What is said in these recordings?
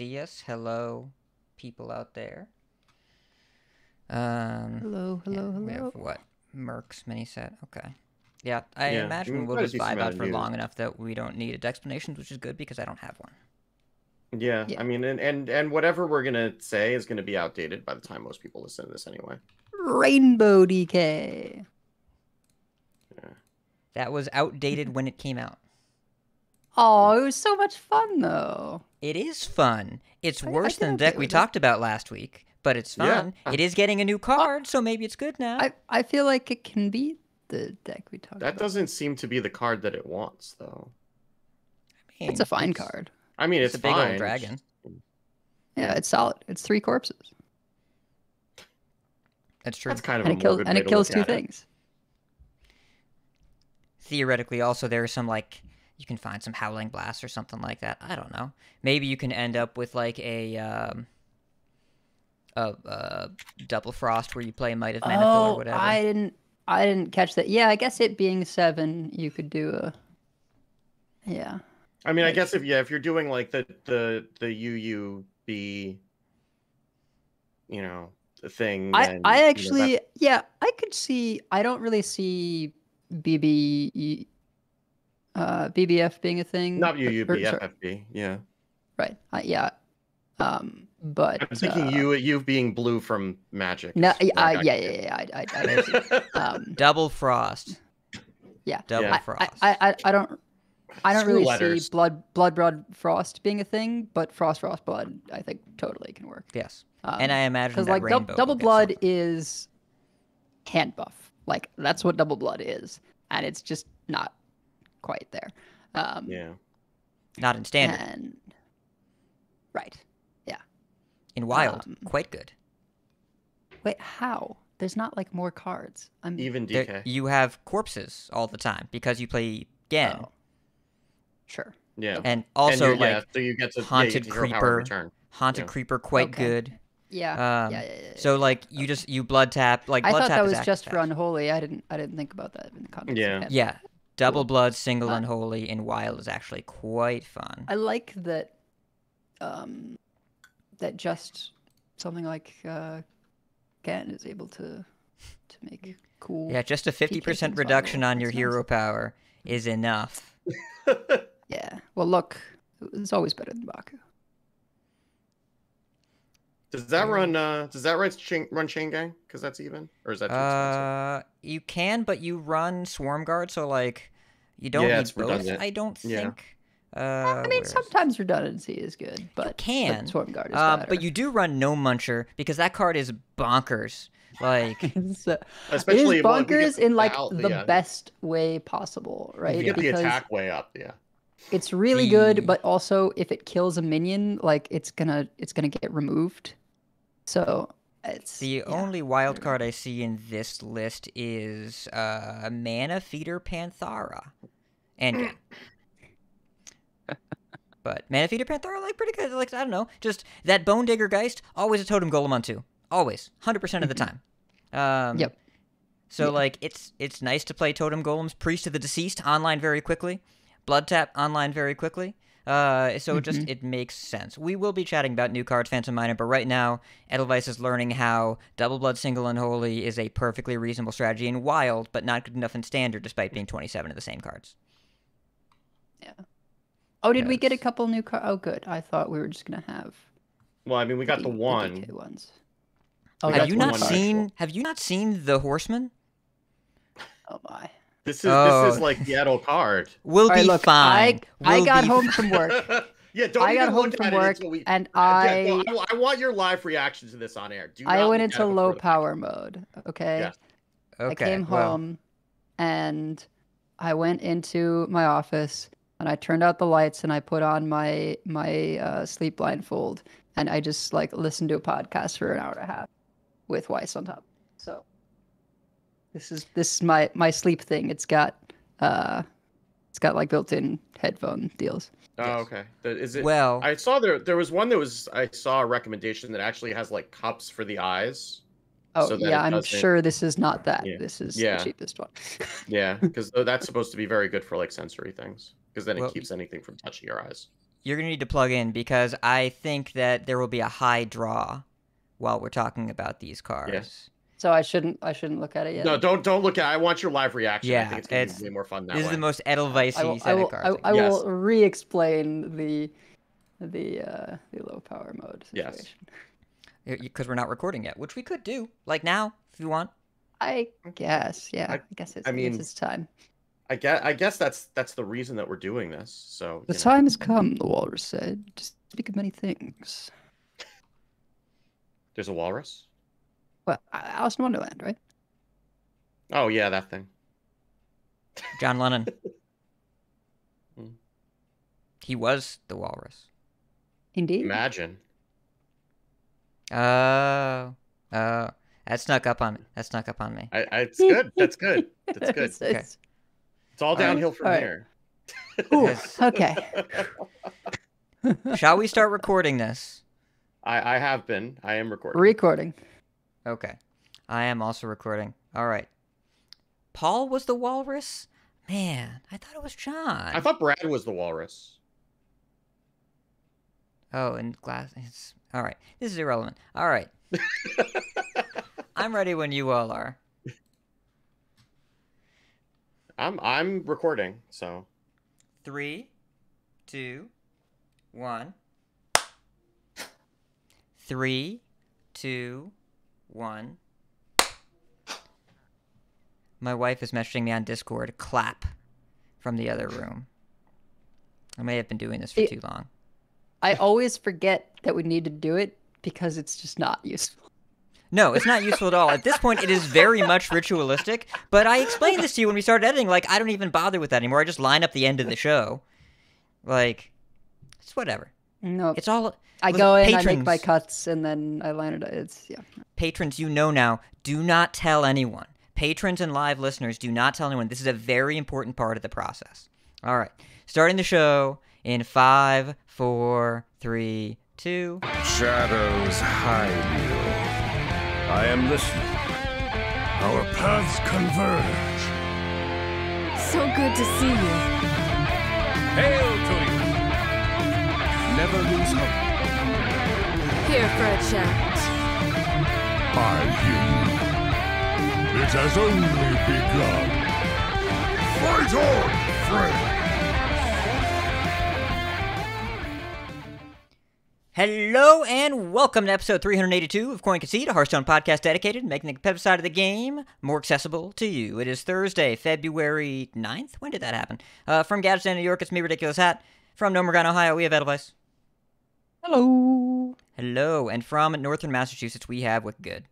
see us. Hello, people out there. Um, Hello, yeah, hello, We have what? Mercs mini set. Okay. Yeah, I Yeah, imagine we've we'll got a just vibe out for news. long enough that we don't need explanations, which is good because I don't have one. Yeah, Yeah. I mean, and, and and whatever we're gonna say is gonna be outdated by the time most people listen to this anyway. Rainbow DK. That was outdated when it came out. Oh, it was so much fun though. It is fun. It's I- I worse can than the deck we with it. talked about last week, but it's Yeah. fun. It is getting a new uh, card, so maybe it's good now. I I feel like it can be the deck we talked That about. doesn't seem to be the card that it wants, though. I mean, It's a fine it's- card. I mean, It's it's, a big old dragon. Yeah, it's solid. It's three corpses, That's true. That's kind of and a it kills and it kills two at it. things. Theoretically, also there are some like you can find some howling blast or something like that. I don't know. Maybe you can end up with like a um, a, uh double frost where you play Might of Menethil or Oh, whatever. I didn't I didn't catch that. Yeah, I guess it being seven, you could do a. Yeah. I mean, I guess if yeah, if you're doing like the the the UUB, you know, thing. I then, I you know, actually yeah I could see I don't really see BB uh BBF being a thing. not but- UUB, or. Yeah, right. Uh, yeah. Um, but I'm thinking uh, you you being blue from Magic. No, is yeah, I I- yeah, yeah, yeah. I, I, I, um, Double frost. yeah. Double Yeah. Frost. I, I, I don't. I don't Screw really letters. see blood, blood, blood, frost being a thing, but frost, frost, blood, I think totally can work. yes, Um, and I imagine because that like dou- rainbow will double blood is hand buff like that's what double blood is and it's just not quite there um Yeah. not in standard. and right Yeah. In wild, um, quite good. wait how there's not like more cards i'm Even There- DK. you have corpses all the time because you play Genn, oh, sure Yeah. and also and like yeah, so you get to Haunted yeah, you get to hero power Creeper. return. haunted yeah. creeper, quite Okay. good. yeah Um, yeah, yeah, yeah, So like you just you blood tap like i blood thought tap that is was active just for unholy i didn't i didn't think about that in the context Yeah. of. Yeah, double Cool. blood, single Uh, unholy, and wild is actually quite fun. i like that um that just something like uh Genn is able to to make cool Yeah, just a fifty percent reduction on your nice. hero power is enough. Yeah. Well, look, it's always better than Baku. Does that run? uh Does that run chain, run chain gang? Because that's even, or is that too expensive? Uh, you can, but you run swarm guard, so like you don't Yeah, need it's both. redundant. I don't Yeah. think. Uh, I mean, where is- sometimes redundancy is good, but but can, Swarm Guard is Um, better. but you do run no muncher because that card is bonkers. Like It's, uh, Especially it is when we get bonkers in like Val- the yeah, best way possible, right? You get the Because attack way up. Yeah. it's really good, but also if it kills a minion, like it's gonna it's gonna get removed. So it's the yeah. only wild card I see in this list is uh, Manafeeder Panthara, and but Manafeeder Panthara like pretty good. Like I don't know, just that Bone Digger Geist always a Totem Golem on two, always, hundred percent of the time. Um, Yep. So Yeah. like it's it's nice to play Totem Golems, Priest of the Deceased online very quickly, Blood Tap online very quickly. Uh, so it just it makes sense. We will be chatting about new cards, Phantom Miner, but right now Edelweiss is learning how Double Blood Single Unholy is a perfectly reasonable strategy in Wild, but not good enough in Standard, despite being twenty seven of the same cards. Yeah. Oh, did we get a couple new cards? Oh, good. I thought we were just gonna have. Well, I mean, we got the D- one. DK ones. Oh, have you not one card. seen actual. Have you not seen the Horseman? Oh my. This is Oh. this is like the adult card. We'll All right, be look, fine. I I We'll got home fi- from work. yeah, don't I got even home look from at it work, until we- and Yeah, I no, I want your live reaction to this on air. Do I went into low power mode. Okay. Yes. Okay. I came well, home and I went into my office and I turned out the lights and I put on my my uh, sleep blindfold and I just like listened to a podcast for an hour and a half with Weiss on top. So this is this is my my sleep thing. It's got uh it's got like built-in headphone deals. Oh, Yes. okay. Is it? well, I saw there. There was one that was. I saw a recommendation that actually has like cups for the eyes. Oh So yeah, I'm sure this is not that. Yeah. This is Yeah. the cheapest one. Yeah, because that's supposed to be very good for like sensory things. Because then it Well- keeps anything from touching your eyes. you're gonna need to plug in because I think that there will be a high draw while we're talking about these cards. So I shouldn't I shouldn't look at it yet. No, don't don't look at. It. I want your live reaction. I Yeah, think it's gonna it's- be way more fun that This way. is the most I Edelweissy will, I set will, of I, cards. I Yes. will re-explain the the uh, the low power mode situation. Yes. situation. because we're not recording yet, which we could do like now if you want. I guess, yeah. I- I, guess it's, I mean, it's its time. I guess I guess that's that's the reason that we're doing this. So The you know. time has come, the walrus said. To speak of many things. there's a walrus. Well, Alice in Wonderland, right? Oh yeah, that thing. John Lennon. Hmm. he was the walrus. Indeed. Imagine. Oh, oh, that snuck up on me. That snuck up on me. I, I it's good. That's good. That's good. It's- it's- It's all Alright. downhill from Alright. here. Ooh, Yes. okay. Shall we start recording this? I I have been. I am recording. Recording. Okay, I am also recording. All right. Paul was the walrus. Man, I thought it was John. I thought Brad was the walrus. Oh, and glass. It's all right. This is irrelevant. All right. I'm ready when you all are. I'm I'm recording. So Three, two, one. Three, two, one. My wife is messaging me on Discord. Clap from the other room. I may have been doing this for It- too long. I always forget that we need to do it because it's just not useful. No, it's not useful at all. At this point, it is very much ritualistic. But I explained this to you when we started editing. Like, I don't even bother with that anymore. I just line up the end of the show. Like, it's whatever. No, It's all I go in, I make my cuts, and then I line it. up. It's yeah. patrons. You know now. Do not tell anyone. Patrons and live listeners, do not tell anyone. This is a very important part of the process. All right, starting the show in five, four, three, two. Shadows hide you. I am listening. Our paths converge. So good to see you. Hail to you! Never lose hope. Here for a chat. I hear you. It has only begun. Fight on, friend! Hello and welcome to episode 382 of Coin Concede, a Hearthstone podcast dedicated to making the competitive side of the game more accessible to you. It is Thursday, February 9th. When did that happen? Uh, from Gadsden, New York, it's me, Ridiculous Hat. From Nomergon, Ohio, we have Edelweiss. Hello. Hello. And from Northern Massachusetts, we have Wicked Good.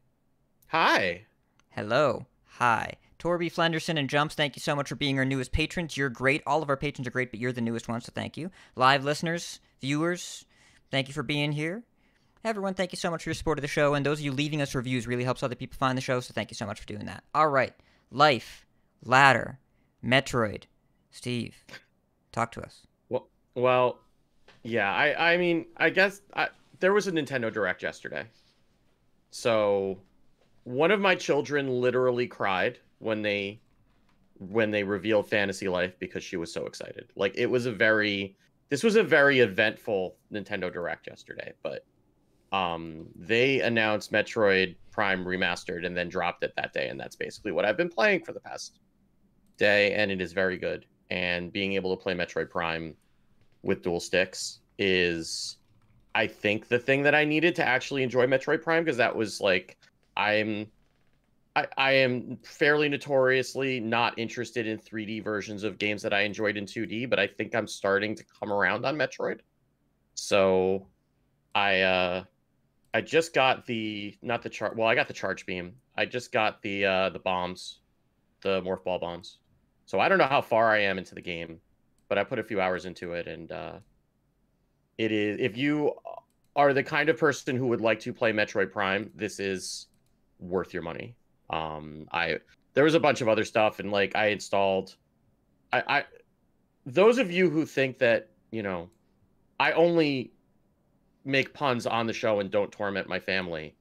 hi. Hello. Hi. Torby, Flenderson, and Jumps, thank you so much for being our newest patrons. You're great. All of our patrons are great, but you're the newest one, so thank you. Live listeners, viewers, thank you for being here. Everyone, thank you so much for your support of the show, and those of you leaving us reviews really helps other people find the show, so thank you so much for doing that. All right. Life, Ladder, Metroid. Steve, talk to us. Well, well, yeah. I I mean, I guess I, there was a Nintendo Direct yesterday. So, one of my children literally cried when they when they revealed Fantasy Life because she was so excited. Like it was a very this was a very eventful Nintendo Direct yesterday, but um they announced Metroid Prime remastered and then dropped it that day and that's basically what I've been playing for the past day and it is very good and being able to play Metroid Prime with dual sticks is I think the thing that I needed to actually enjoy Metroid Prime because that was like I'm I, I am fairly notoriously not interested in 3D versions of games that I enjoyed in 2D, but I think I'm starting to come around on Metroid. So I uh I just got the not the char well, I got the charge beam. I just got the uh the bombs, the morph ball bombs. So I don't know how far I am into the game, but I put a few hours into it and uh it is if you are the kind of person who would like to play Metroid Prime, this is worth your money. Um I there was a bunch of other stuff and like I installed I I those of you who think that, you know, I only make puns on the show and don't torment my family.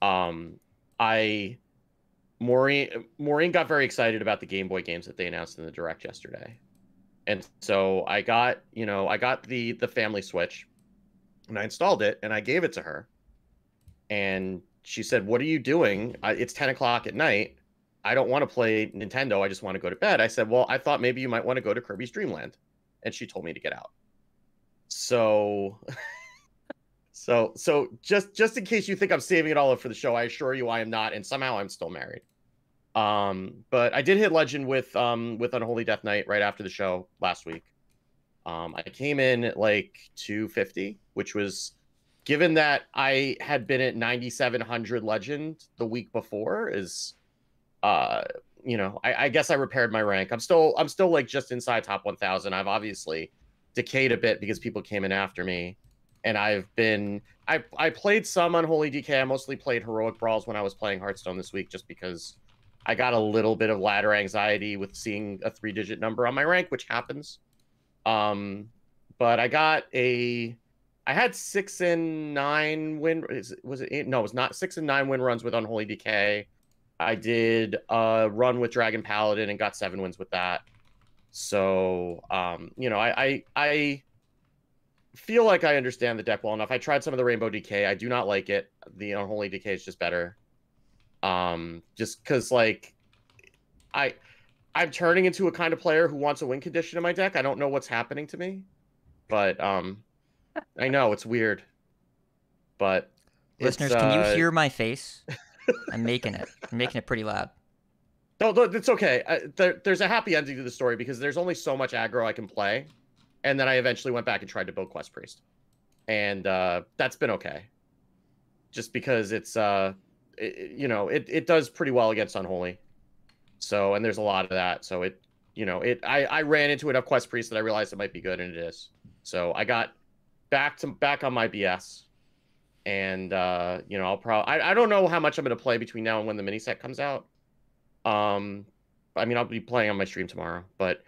Um I Maureen Maureen got very excited about the Game Boy games that they announced in the direct yesterday. And so I got, you know, I got the the family switch and I installed it and I gave it to her. And she said, What are you doing? I, it's 10 o'clock at night. I don't want to play Nintendo. I just want to go to bed. I said, Well, I thought maybe you might want to go to Kirby's Dream Land. And she told me to get out. So so so just just in case you think I'm saving it all up for the show, I assure you I am not, and somehow I'm still married. Um, but I did hit legend with um with Unholy Death Knight right after the show last week. Um, I came in at like 250, which was given that I had been at 9700 legend the week before is uh you know, I, I guess I repaired my rank. I'm still I'm still like just inside top 1000. I've obviously decayed a bit because people came in after me and I've been I I played some Unholy DK. I mostly played heroic brawls when I was playing Hearthstone this week just because I got a little bit of ladder anxiety with seeing a three digit number on my rank, which happens. Um, but I got a, I had six and nine win. Was it? No, it was not six and nine win runs with Unholy DK. I did a run with Dragon Paladin and got seven wins with that. So, um, you know, I, I, I feel like I understand the deck well enough. I tried some of the Rainbow DK. I do not like it. The Unholy DK is just better um just because like i i'm turning into a kind of player who wants a win condition in my deck. I don't know what's happening to me but um i know it's weird. But listeners can uh... you hear my face? I'm making it. I'm making it pretty loud. No, no it's okay. Uh, there, there's a happy ending to the story because there's only so much aggro i can play and then i eventually went back and tried to build quest priest. And uh that's been okay. Just because it's uh it, you know, it, it does pretty well against Unholy. So, and there's a lot of that. So it, you know, it, I, I ran into enough Quest Priest that I realized it might be good, and it is. So I got back to back on my BS. And, uh, you know, I'll probably, I, I don't know how much I'm to play between now and when the mini set comes out. Um, I mean, I'll be playing on my stream tomorrow, but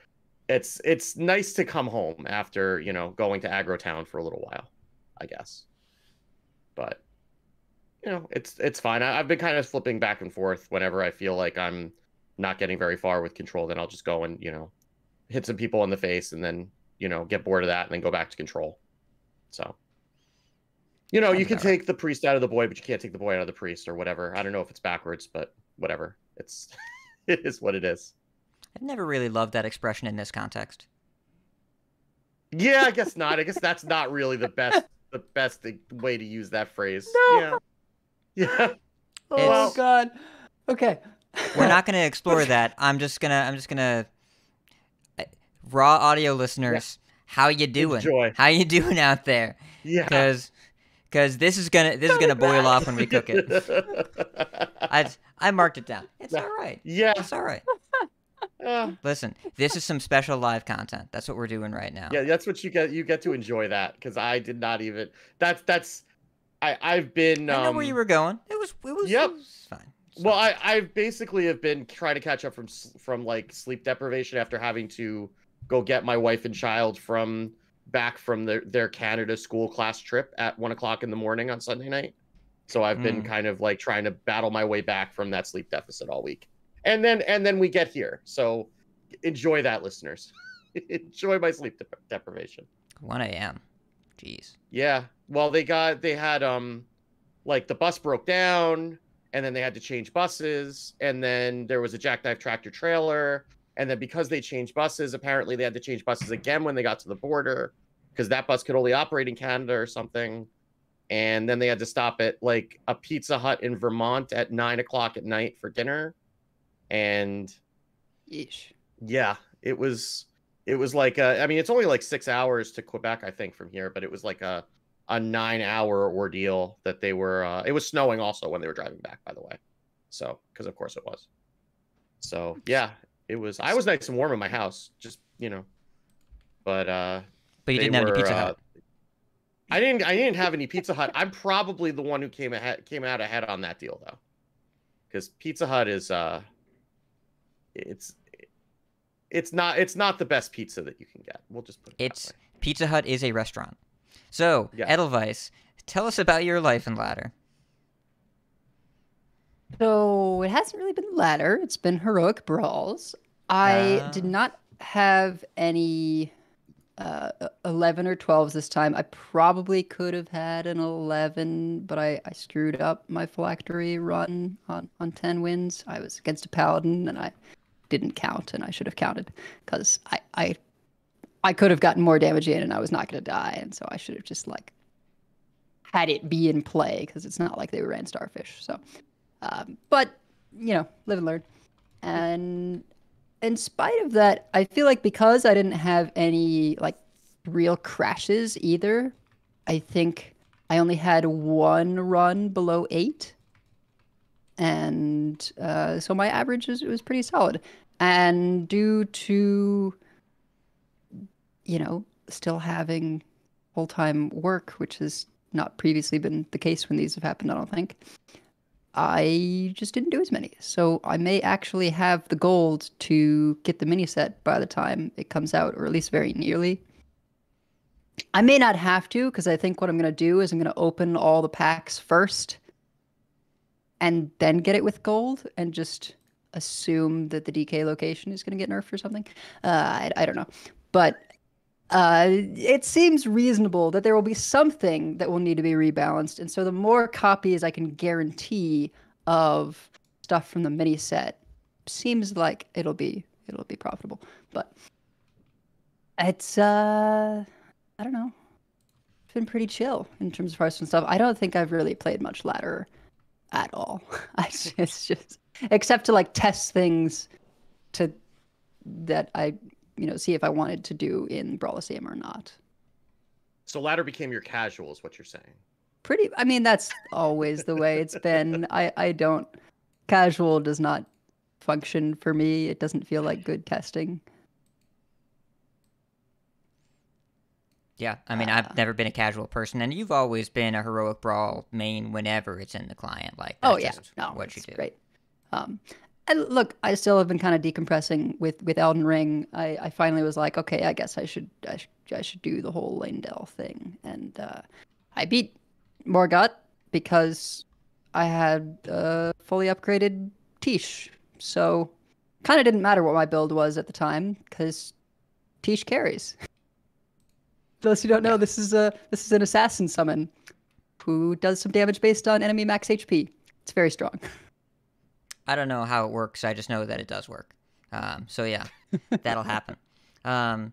it's, it's nice to come home after, you know, going to Agro Town for a little while, I guess. But you know, it's it's fine. I, have been kind of flipping back and forth whenever I feel like I'm not getting very far with control. Then I'll just go and you know, hit some people in the face, and then you know, get bored of that, and then go back to control. So, you know, you can take the priest out of the boy, but you can't take the boy out of the priest or whatever. I don't know if it's backwards, but whatever. It's it is what it is. I've never really loved that expression in this context. Yeah, I guess not. I guess that's not really the best the best way to use that phrase. No. Yeah. Yeah. Oh It's- God. Okay. We're not going to explore that. I'm just gonna. I'm just gonna. uh, Raw audio listeners, how you doing? Enjoy. How you doing out there? Yeah. Because, because this is gonna this is gonna boil off when we cook it. I I marked it down. It's all right. yeah. It's all right. uh, Listen, this is some special live content. That's what we're doing right now. yeah, that's what you get. You get to enjoy that because I did not even. That's that's. I I've been. Um, I know where you were going. It was it was, Yep. it was fine. Well. I I basically have been trying to catch up from from like sleep deprivation after having to go get my wife and child from back from their their Canada school class trip at one o'clock in the morning on Sunday night. So I've been Mm. kind of like trying to battle my way back from that sleep deficit all week, and then and then we get here. So enjoy that, listeners. enjoy my sleep dep deprivation. 1 a.m. Jeez. Yeah. Well, they got they had um like the bus broke down and then they had to change buses and then there was a jackknife tractor trailer and then because they changed buses, apparently they had to change buses again when they got to the border because that bus could only operate in Canada or something. And then they had to stop at like a Pizza Hut in Vermont at nine o'clock at night for dinner. And Yeesh. yeah, it was it was like a, I mean it's only like 6 hours to Quebec I think from here, but it was like a a 9 hour ordeal that they were uh, it was snowing also when they were driving back by the way. So, cuz of course it was. So, yeah, it was I was nice and warm in my house, just, you know. But uh But you didn't have any were, Pizza uh, Hut. I didn't I didn't have any Pizza Hut. I'm probably the one who came ahead came out ahead on that deal though. Cuz Pizza Hut is uh it's it's not it's not the best pizza that you can get. We'll just put it that It's way. Pizza Hut is a restaurant. So, Yeah. Edelweiss, tell us about your life in ladder. So it hasn't really been ladder. It's been heroic brawls. I did Ah. not have any uh, 11 or 12s this time. I probably could have had an 11, but I, I screwed up my phylactery run on, on 10 wins. I was against a paladin and I didn't count, and I should have counted because I, I I could have gotten more damage in and I was not going to die, and so I should have just like had it be in play because it's not like they ran starfish. So, um, but you know, live and learn. And in spite of that, I feel like because I didn't have any like real crashes either, I think I only had one run below eight. And uh, so my average is, was pretty solid. And due to, you know, still having full time work, which has not previously been the case when these have happened, I don't think. I just didn't do as many. So I may actually have the gold to get the mini set by the time it comes out, or at least very nearly. I may not have to because I think what I'm going to do is I'm going to open all the packs first and then get it with gold and just assume that the DK location is going to get nerfed or something. Uh, I, I don't know. But uh, it seems reasonable that there will be something that will need to be rebalanced. And so the more copies I can guarantee of stuff from the mini set seems like it'll be it'll be profitable. But it's uh I don't know. It's been pretty chill in terms of Hearthstone stuff. I don't think I've really played much ladder at all. It's just except to like test things to that I you know, see if I wanted to do in Brawlhalla or not. So ladder became your casual, is what you're saying. Pretty. I mean, that's always the way it's been. I I don't. Casual does not function for me. It doesn't feel like good testing. Yeah, I mean, uh, I've never been a casual person, and you've always been a heroic brawl main whenever it's in the client. Like, oh yeah, no, what you do. Great. Um, and look, I still have been kind of decompressing with with Elden Ring. I, I finally was like, okay, I guess I should I should, I should do the whole Leyndell thing, and uh, I beat Morgott because I had a fully upgraded Tiche. So kind of didn't matter what my build was at the time because Tiche carries. Those who don't know, this is a this is an assassin summon who does some damage based on enemy max HP. It's very strong. I don't know how it works. I just know that it does work. Um, so yeah, that'll happen. Um,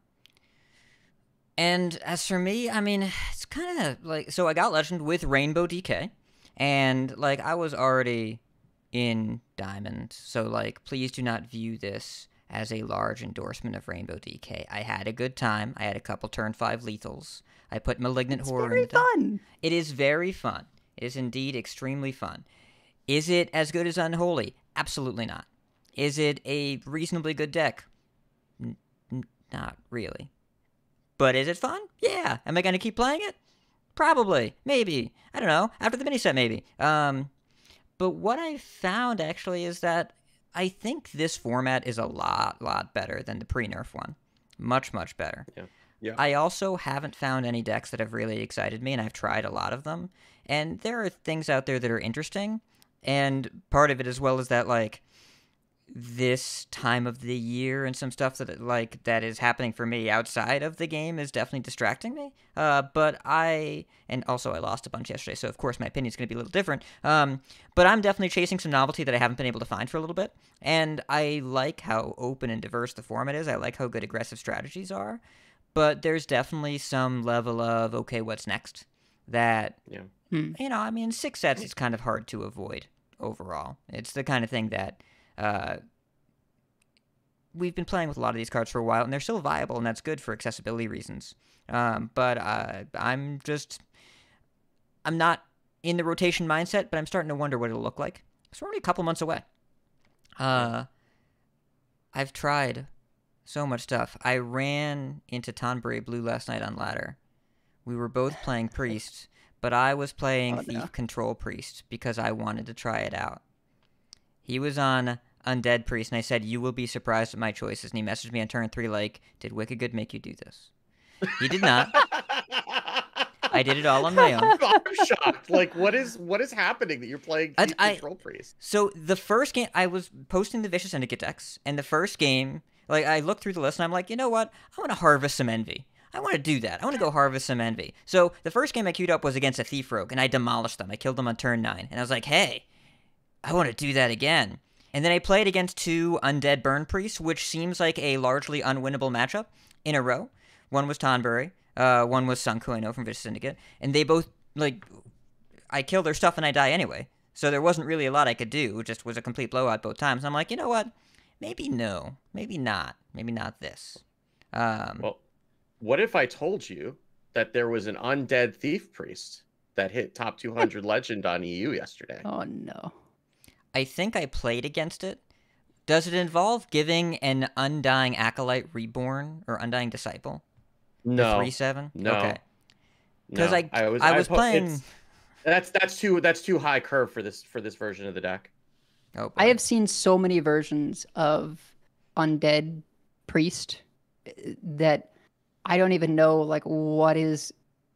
and as for me, I mean, it's kind of like so I got Legend with Rainbow DK, and like I was already in Diamond, so like please do not view this as a large endorsement of Rainbow DK. I had a good time. I had a couple turn five lethals. I put Malignant it's Horror. Very in the fun. It is very fun. It is indeed extremely fun. Is it as good as Unholy? Absolutely not. Is it a reasonably good deck? N- n- not really. But is it fun? Yeah. Am I going to keep playing it? Probably. Maybe. I don't know. After the mini set, maybe. Um, but what I found actually is that I think this format is a lot, lot better than the pre nerf one. Much, much better. Yeah. Yeah. I also haven't found any decks that have really excited me, and I've tried a lot of them. And there are things out there that are interesting, and part of it as well is that like this time of the year and some stuff that like that is happening for me outside of the game is definitely distracting me. Uh, but I and also I lost a bunch yesterday, so of course my opinion is going to be a little different. Um, but I'm definitely chasing some novelty that I haven't been able to find for a little bit, and I like how open and diverse the format is. I like how good aggressive strategies are, but there's definitely some level of okay, what's next that Yeah. Hmm. you know, I mean, six sets is kind of hard to avoid overall. It's the kind of thing that uh, we've been playing with a lot of these cards for a while, and they're still viable, and that's good for accessibility reasons. Um, but uh, I'm just, I'm not in the rotation mindset, but I'm starting to wonder what it'll look like. So we're only a couple months away. Uh, I've tried so much stuff. I ran into Tonberry Blue last night on ladder. We were both playing Priest, but I was playing Oh, Thief. Control Priest because I wanted to try it out. He was on Undead Priest, and I said, You will be surprised at my choices. And he messaged me on turn three, like, Did Wicked Good make you do this? He did not. I did it all on my own. I'm shocked. Like, what is what is happening that you're playing I- Control Priest? So the first game, I was posting the Vicious Syndicate decks, and the first game, Like I looked through the list and I'm like, you know what? I want to harvest some envy. I want to do that. I want to go harvest some envy. So the first game I queued up was against a thief rogue, and I demolished them. I killed them on turn nine, and I was like, hey, I want to do that again. And then I played against two undead burn priests, which seems like a largely unwinnable matchup in a row. One was Tonberry, uh, one was Sunku, I know from Vicious Syndicate, and they both like I kill their stuff and I die anyway. So there wasn't really a lot I could do. It just was a complete blowout both times. And I'm like, you know what? Maybe no. Maybe not. Maybe not this. Um, Well, what if I told you that there was an undead thief priest that hit top 200 legend on EU yesterday? Oh no. I think I played against it. Does it involve giving an undying acolyte reborn or undying disciple? No, Three seven. no, Okay. Because no. I I was po- playing. That's that's too that's too high curve for this for this version of the deck. Oh, I have seen so many versions of undead priest uh, that I don't even know like what is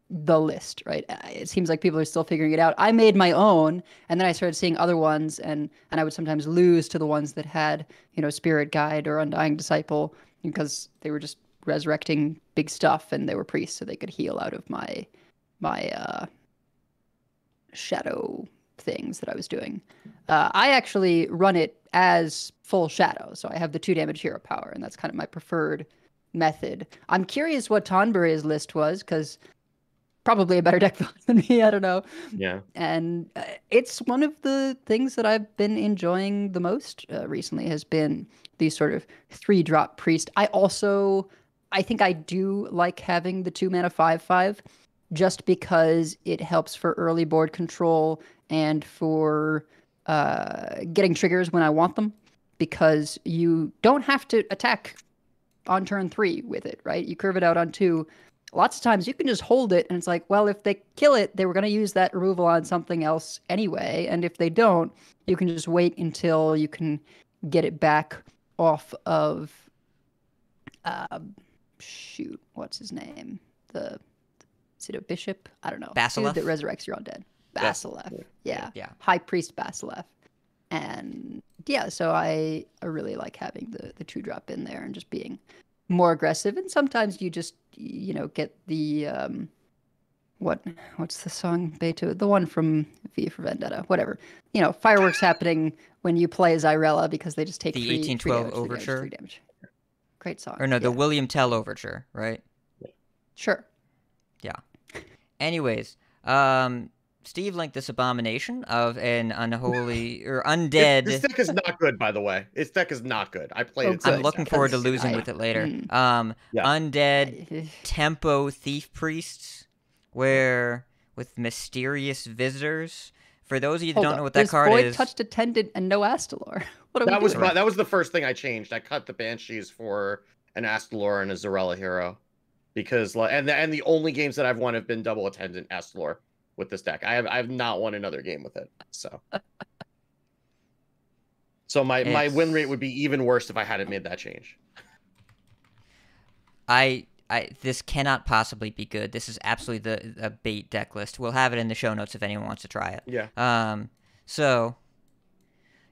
the list, right? Uh, It seems like people are still figuring it out. I made my own and then I started seeing other ones and and I would sometimes lose to the ones that had, you know, spirit guide or undying disciple because they were just resurrecting big stuff and they were priests so they could heal out of my my uh shadow things that I was doing. Uh, I actually run it as full shadow, so I have the two damage hero power, and that's kind of my preferred method. I'm curious what Tonberry's list was, because probably a better deck than me. I don't know, Yeah. and uh, it's one of the things that I've been enjoying the most uh, recently. Has been these sort of three drop priest. I also, I think I do like having the two mana five five, just because it helps for early board control and for uh, getting triggers when I want them, because you don't have to attack on turn three with it, right? You curve it out on two. Lots of times you can just hold it, and it's like, well, if they kill it, they were going to use that removal on something else anyway. And if they don't, you can just wait until you can get it back off of. Uh, shoot, what's his name? The is it a bishop? I don't know. Dude Basaleph? that resurrects your undead. Yeah. Basaleph. Yeah. Yeah. High priest Basaleph. And yeah, so I, I really like having the the two drop in there and just being more aggressive. And sometimes you just you know get the um, what what's the song Beethoven the one from V for Vendetta whatever you know fireworks happening when you play Xyrella because they just take The three, three 1812 three damage, Overture? three damage. Great song. or no, the. William Tell overture, right? sure. Yeah anyways, um, Steve linked this abomination of an unholy or undead. This deck is not good, by the way. This deck is not good. I played oh, it. I'm looking forward to losing I- with it later. mm. Um, Yeah. undead tempo thief priests, where with mysterious visitors. For those of you that Hold don't up. know what that There's card Void is, touched attendant and no Astalor. What are That we was doing? my, that was the first thing I changed. I cut the banshees for an Astalor and a Xyrella hero because and the, and the only games that I've won have been double attendant Astalor with this deck. I have I have not won another game with it. So so my my win rate would be even worse if I hadn't made that change. I, I, this cannot possibly be good. This is absolutely the a bait deck list. We'll have it in the show notes if anyone wants to try it. Yeah. Um, so,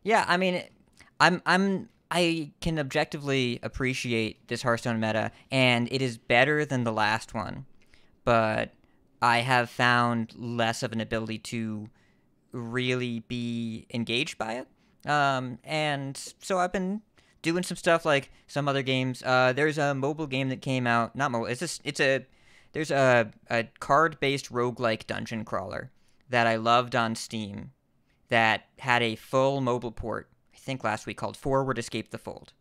yeah, I mean, I'm, I'm, I can objectively appreciate this Hearthstone meta, and it is better than the last one, but I have found less of an ability to really be engaged by it. Um, and so I've been doing some stuff like some other games. Uh, there's a mobile game that came out, not mobile. It's just it's a there's a a card-based roguelike dungeon crawler that I loved on Steam that had a full mobile port. I think last week called Forward Escape the Fold.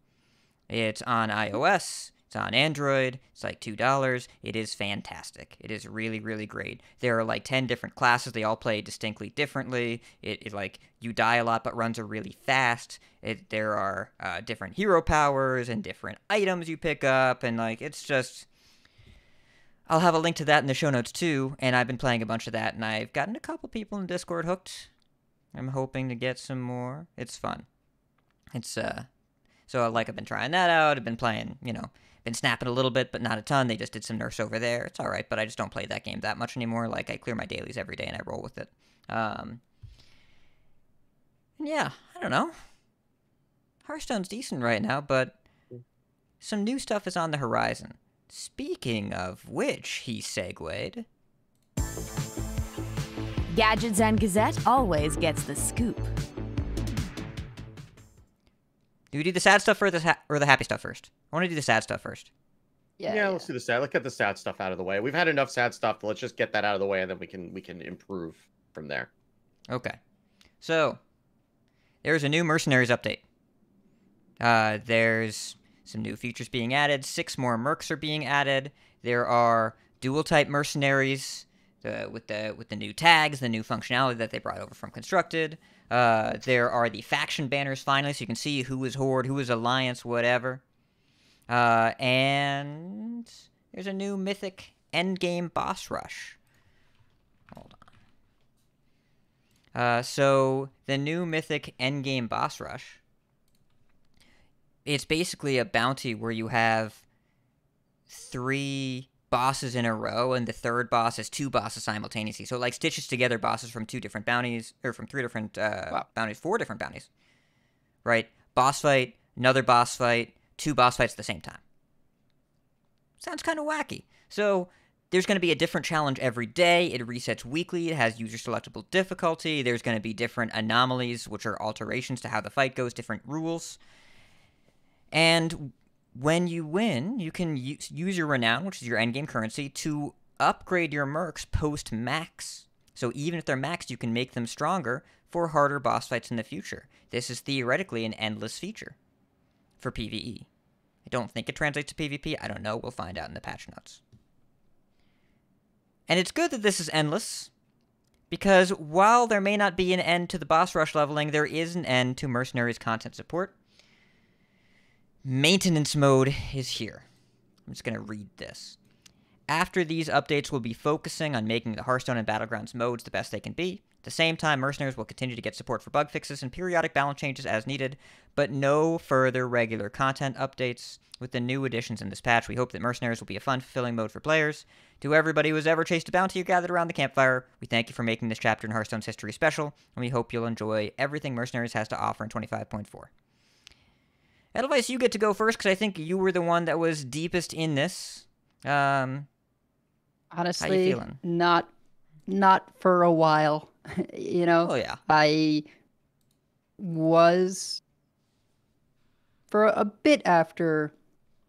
It's on iOS. It's on Android. It's like two dollars. It is fantastic. It is really, really great. There are like ten different classes. They all play distinctly differently. It, it like you die a lot, but runs are really fast. It there are uh, different hero powers and different items you pick up, and like it's just. I'll have a link to that in the show notes too. And I've been playing a bunch of that, and I've gotten a couple people in Discord hooked. I'm hoping to get some more. It's fun. It's uh, so like I've been trying that out. I've been playing, you know, been snapping a little bit, but not a ton. They just did some nerfs over there. It's all right, but I just don't play that game that much anymore. Like I clear my dailies every day and I roll with it. Um, and yeah, I don't know. Hearthstone's decent right now, but some new stuff is on the horizon. Speaking of which, he segued. Gadgetzan Gazette always gets the scoop. Do we do the sad stuff or the ha- or the happy stuff first? I want to do the sad stuff first. Yeah. Yeah, let's do the sad. Let's get the sad stuff out of the way. We've had enough sad stuff. Let's just get that out of the way, and then we can we can improve from there. Okay. So, there's a new Mercenaries update. Uh, there's some new features being added. Six more mercs are being added. There are dual type mercenaries uh, with the with the new tags, the new functionality that they brought over from Constructed. Uh, there are the faction banners finally, so you can see who is Horde, who is Alliance, whatever. Uh, and there's a new mythic endgame boss rush. Hold on. Uh, so the new mythic endgame boss rush. It's basically a bounty where you have three bosses in a row, and the third boss is two bosses simultaneously. So it like stitches together bosses from two different bounties, or from three different uh, Wow. bounties, four different bounties. Right? Boss fight, another boss fight, two boss fights at the same time. Sounds kind of wacky. So there's going to be a different challenge every day. It resets weekly. It has user selectable difficulty. There's going to be different anomalies, which are alterations to how the fight goes, different rules. And when you win, you can use, your renown, which is your endgame currency, to upgrade your mercs post max. So even if they're maxed, you can make them stronger for harder boss fights in the future. This is theoretically an endless feature for PvE. I don't think it translates to PvP. I don't know. We'll find out in the patch notes. And it's good that this is endless, because while there may not be an end to the boss rush leveling, there is an end to Mercenaries content support. Maintenance mode is here. I'm just going to read this. After these updates, we'll be focusing on making the Hearthstone and Battlegrounds modes the best they can be. At the same time, Mercenaries will continue to get support for bug fixes and periodic balance changes as needed, but no further regular content updates. With the new additions in this patch, we hope that Mercenaries will be a fun, fulfilling mode for players. To everybody who has ever chased a bounty or gathered around the campfire, we thank you for making this chapter in Hearthstone's history special, and we hope you'll enjoy everything Mercenaries has to offer in 25.4. Edelweiss, you get to go first because I think you were the one that was deepest in this. Um, Honestly, not not for a while. you know, oh yeah, I was for a bit after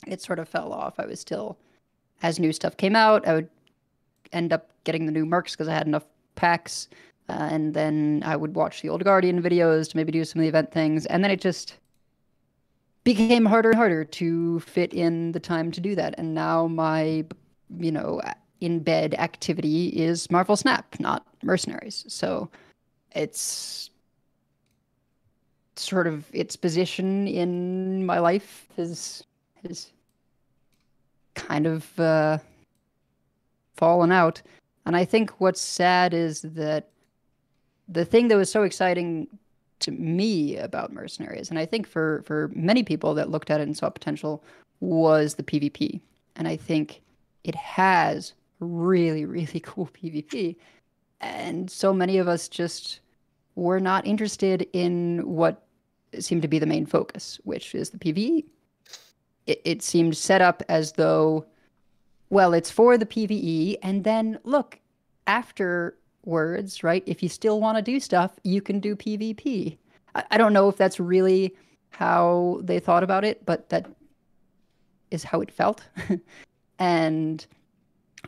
it sort of fell off. I was still, as new stuff came out, I would end up getting the new mercs because I had enough packs, uh, and then I would watch the old Guardian videos to maybe do some of the event things, and then it just became harder and harder to fit in the time to do that. And now my, you know, in bed activity is Marvel Snap, not Mercenaries. So it's sort of its position in my life is is kind of uh, fallen out. And I think what's sad is that the thing that was so exciting to me about mercenaries, and I think for for many people that looked at it and saw potential, was the PvP. And I think it has really, really cool PvP. And so many of us just were not interested in what seemed to be the main focus, which is the PvE. It, it seemed set up as though, well, it's for the PvE, and then look, afterwards, right? If you still want to do stuff, you can do PvP. I, I don't know if that's really how they thought about it, but that is how it felt. and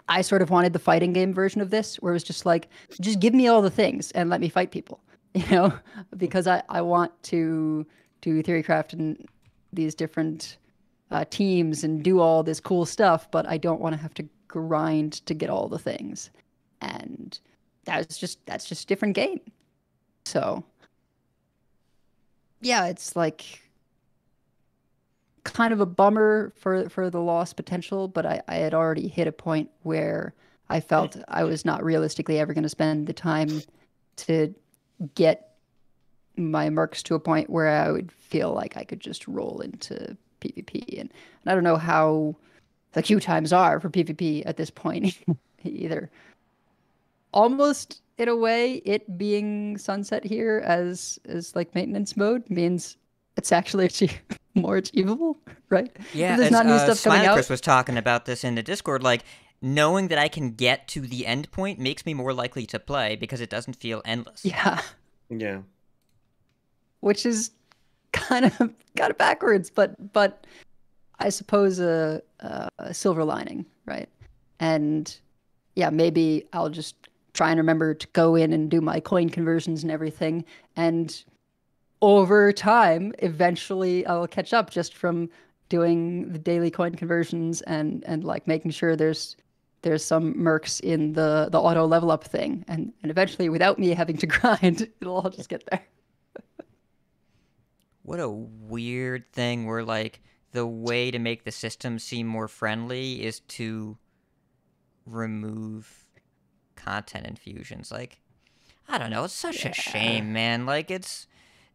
I sort of wanted the fighting game version of this, where it was just like, just give me all the things and let me fight people, you know, because I, I want to do Theorycraft and these different uh, teams and do all this cool stuff, but I don't want to have to grind to get all the things. And that's just that's just a different game. So yeah, it's like kind of a bummer for for the lost potential, but I, I had already hit a point where I felt I was not realistically ever going to spend the time to get my mercs to a point where I would feel like I could just roll into PvP. And, and I don't know how the queue times are for PvP at this point either. Almost in a way, it being sunset here as as like maintenance mode means it's actually more achievable, right? Yeah, there's as, not new uh, stuff coming out. Chris was talking about this in the Discord. Like knowing that I can get to the end point makes me more likely to play because it doesn't feel endless. Yeah, Yeah. which is kind of kind of backwards, but but I suppose a, a, a silver lining, right? And yeah, maybe I'll just try and remember to go in and do my coin conversions and everything, and over time, eventually I will catch up just from doing the daily coin conversions and and like making sure there's there's some mercs in the the auto level up thing, and and eventually, without me having to grind, it'll all just get there. What a weird thing where like the way to make the system seem more friendly is to remove content infusions. Like I don't know, it's such a shame, man. Like it's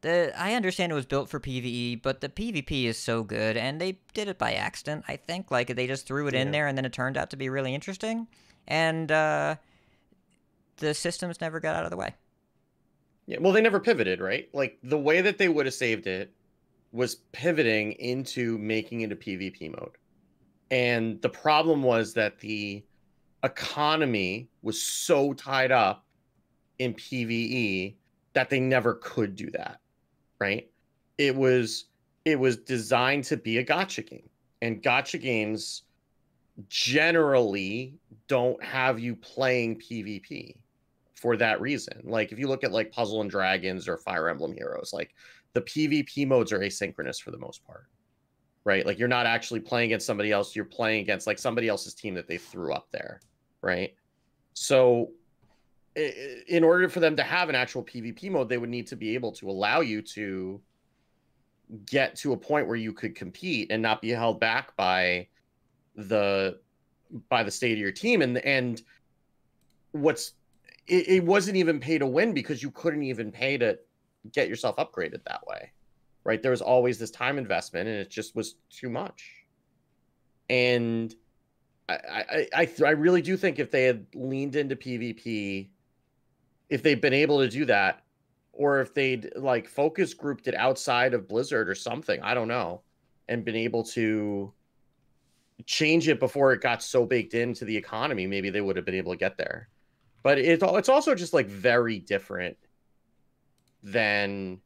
the I understand it was built for PvE, but the PvP is so good and they did it by accident, I think. Like they just threw it in there and then it turned out to be really interesting. And uh the systems never got out of the way. Yeah, well, they never pivoted, right? Like the way that they would have saved it was pivoting into making it a PvP mode. And the problem was that the economy was so tied up in PvE that they never could do that, right? It was it was designed to be a gacha game. And gacha games generally don't have you playing PvP for that reason. Like if you look at like Puzzle and Dragons or Fire Emblem Heroes, like the PvP modes are asynchronous for the most part. Right? Like you're not actually playing against somebody else, you're playing against like somebody else's team that they threw up there, right? So in order for them to have an actual PvP mode, they would need to be able to allow you to get to a point where you could compete and not be held back by the by the state of your team. And and what's it, it wasn't even pay to win because you couldn't even pay to get yourself upgraded that way right? There was always this time investment and it just was too much. And i i i, really do think if they had leaned into pvp if they'd been able to do that or if they'd like focus grouped it outside of blizzard or something i don't know and been able to change it before it got so baked into the economy maybe they would have been able to get there. But it's al- it's also just like very different than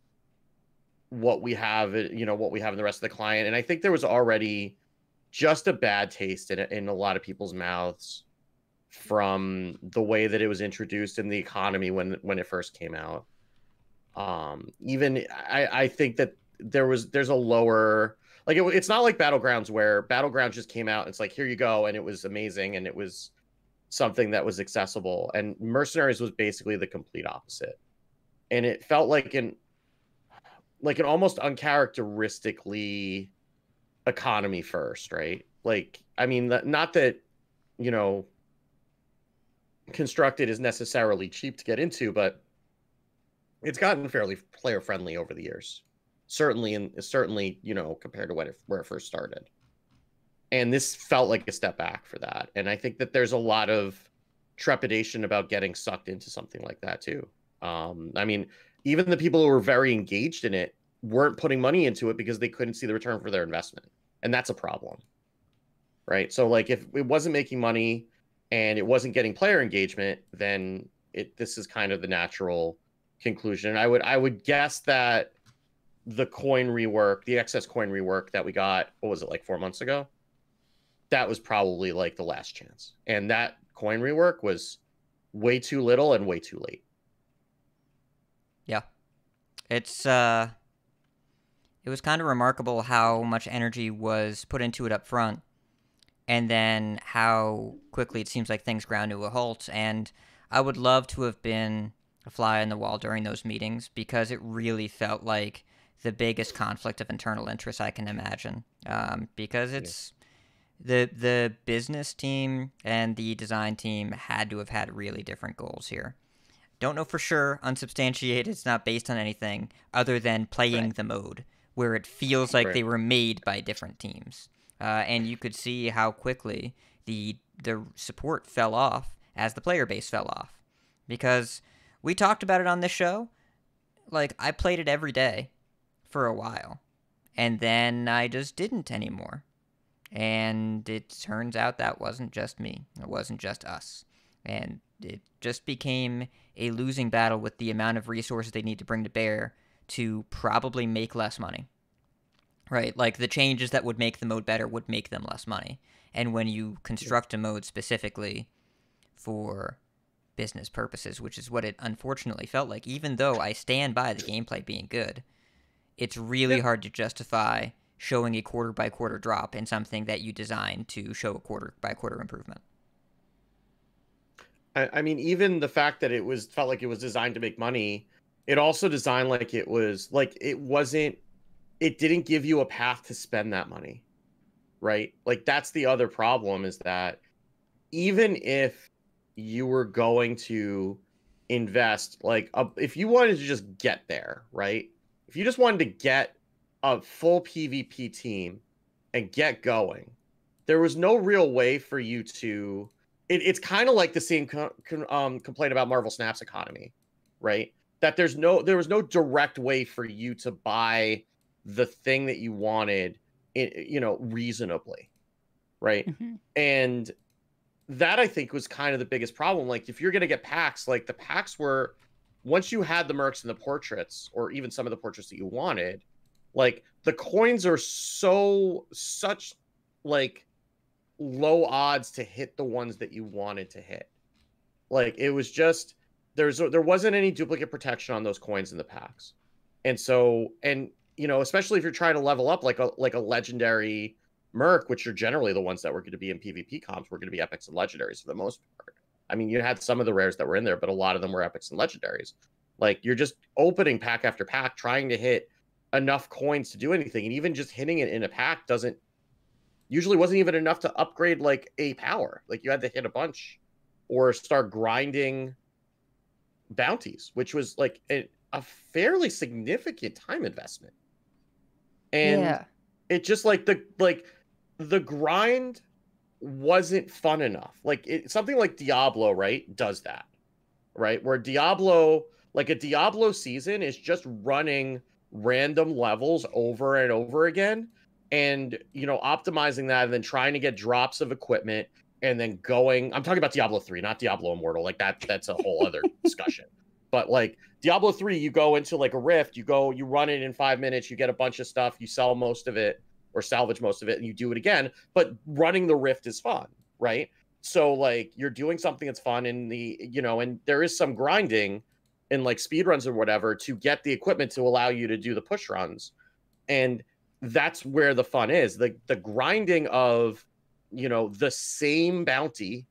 what we have you know what we have in the rest of the client. And i think there was already just a bad taste in, in a lot of people's mouths from the way that it was introduced in the economy when when it first came out. Um even i i think that there was there's a lower like it, it's not like battlegrounds where battlegrounds just came out it's like here you go and it was amazing and it was something that was accessible. And mercenaries was basically the complete opposite. And it felt like an like an almost uncharacteristically economy first right? Like i mean not that you know constructed is necessarily cheap to get into but it's gotten fairly player friendly over the years. Certainly and certainly you know compared to when it, where it first started. And this felt like a step back for that. And i think that there's a lot of trepidation about getting sucked into something like that too. Um i mean even the people who were very engaged in it weren't putting money into it because they couldn't see the return for their investment and that's a problem right? So like if it wasn't making money and it wasn't getting player engagement then it this is kind of the natural conclusion. And i would i would guess that the coin rework the excess coin rework that we got what was it like four months ago? That was probably like the last chance. And that coin rework was way too little and way too late. Yeah. It's uh it was kind of remarkable how much energy was put into it up front and then how quickly it seems like things ground to a halt and I would love to have been a fly on the wall during those meetings because it really felt like the biggest conflict of internal interest I can imagine. Um, because it's the the business team and the design team had to have had really different goals here. Don't know for sure, unsubstantiated. It's not based on anything other than playing the mode, where it feels like they were made by different teams. Uh, and you could see how quickly the the support fell off as the player base fell off, because we talked about it on this show. Like I played it every day for a while, and then I just didn't anymore. And it turns out that wasn't just me. It wasn't just us. And it just became a losing battle with the amount of resources they need to bring to bear to probably make less money. Right? Like the changes that would make the mode better would make them less money. And when you construct a mode specifically for business purposes, which is what it unfortunately felt like, even though I stand by the gameplay being good, it's really hard to justify showing a quarter by quarter drop in something that you designed to show a quarter by quarter improvement. I, I mean, even the fact that it was felt like it was designed to make money, it also designed like it was like it wasn't. It didn't give you a path to spend that money, right? Like that's the other problem is that even if you were going to invest, like a, if you wanted to just get there, right? If you just wanted to get a full PvP team and get going, there was no real way for you to it, it's kind of like the same um, complaint about Marvel Snap's economy, right? That there's no there was no direct way for you to buy the thing that you wanted, in, you know, reasonably, right? Mhm. And that I think was kind of the biggest problem. Like if you're gonna get packs, like the packs were once you had the mercs and the portraits, or even some of the portraits that you wanted, like the coins are so such like low odds to hit the ones that you wanted to hit. Like it was just there's there wasn't any duplicate protection on those coins in the packs. And so and you know, especially if you're trying to level up like a like a legendary merc, which are generally the ones that were going to be in PvP comps, were going to be epics and legendaries for the most part. I mean, you had some of the rares that were in there, but a lot of them were epics and legendaries. Like you're just opening pack after pack, trying to hit enough coins to do anything, and even just hitting it in a pack doesn't usually wasn't even enough to upgrade like a power. Like you had to hit a bunch or start grinding bounties, which was like a, a fairly significant time investment. And yeah. it just like the like the grind wasn't fun enough. Like it, something like Diablo, right, does that. Right? Where Diablo like a Diablo season is just running random levels over and over again and you know optimizing that and then trying to get drops of equipment and then going i'm talking about diablo 3 not diablo immortal like that that's a whole other discussion. But like diablo 3 you go into like a rift you go you run it in five minutes you get a bunch of stuff you sell most of it or salvage most of it and you do it again but running the rift is fun right? So like you're doing something that's fun in the you know and there is some grinding in like speed runs or whatever to get the equipment to allow you to do the push runs. And that's where the fun is. The the grinding of you know the same bounty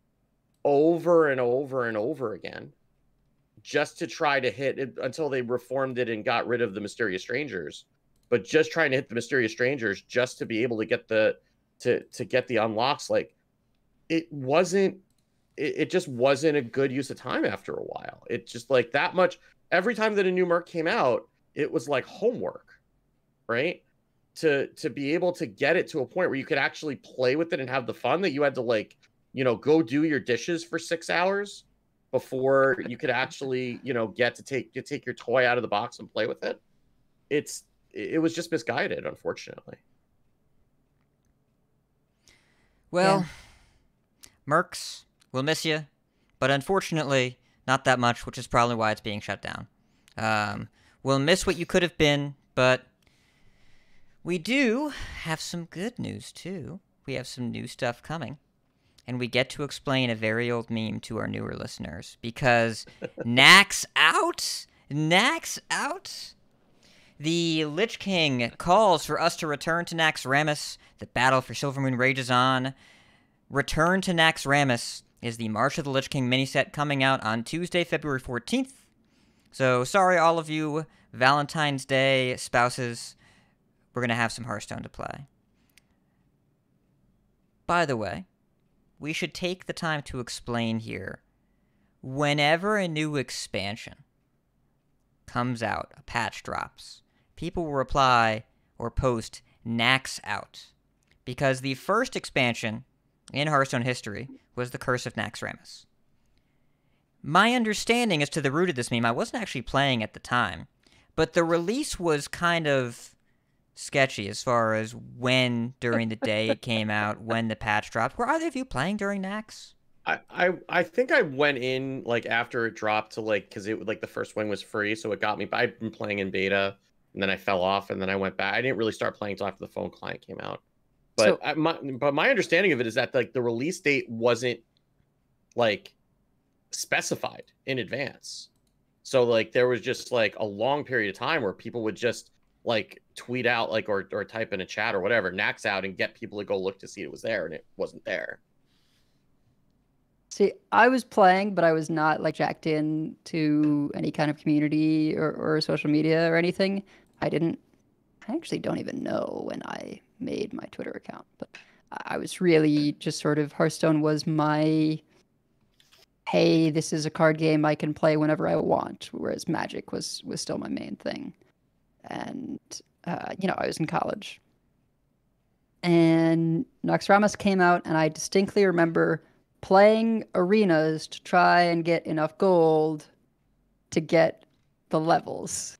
over and over and over again just to try to hit it until they reformed it and got rid of the mysterious strangers but just trying to hit the mysterious strangers just to be able to get the to to get the unlocks like it wasn't it, it just wasn't a good use of time after a while. It just like that much every time that a new merc came out it was like homework right to to be able to get it to a point where you could actually play with it and have the fun that you had to like you know go do your dishes for six hours before you could actually you know get to take to take your toy out of the box and play with it. It's it was just misguided unfortunately. Well, Mercs, we'll miss you, but unfortunately, not that much, which is probably why it's being shut down. Um, we'll miss what you could have been, but we do have some good news too. We have some new stuff coming. And we get to explain a very old meme to our newer listeners because Nax out? Nax out? The Lich King calls for us to return to Naxxramas. The battle for Silvermoon rages on. Return to Naxxramas is the March of the Lich King miniset coming out on Tuesday, February 14th. So sorry, all of you Valentine's Day spouses. We're going to have some Hearthstone to play. By the way, we should take the time to explain here whenever a new expansion comes out, a patch drops, people will reply or post Nax out. Because the first expansion in Hearthstone history was the Curse of Naxxramas. My understanding as to the root of this meme, I wasn't actually playing at the time, but the release was kind of sketchy as far as when during the day it came out, when the patch dropped. Were either of you playing during Nax? I, I I think I went in like after it dropped to like because it like the first wing was free, so it got me. But I'd been playing in beta, and then I fell off, and then I went back. I didn't really start playing until after the phone client came out. But So- I, my but my understanding of it is that like the release date wasn't like specified in advance. So like there was just like a long period of time where people would just like tweet out like or or type in a chat or whatever, Nax out and get people to go look to see it was there and it wasn't there. See, I was playing, but I was not like jacked in to any kind of community or, or social media or anything. I didn't. I actually don't even know when I made my Twitter account, but I was really just sort of Hearthstone was my. Hey, this is a card game I can play whenever I want. Whereas Magic was was still my main thing, and uh, you know I was in college. And Naxxramas came out, and I distinctly remember playing arenas to try and get enough gold to get the levels.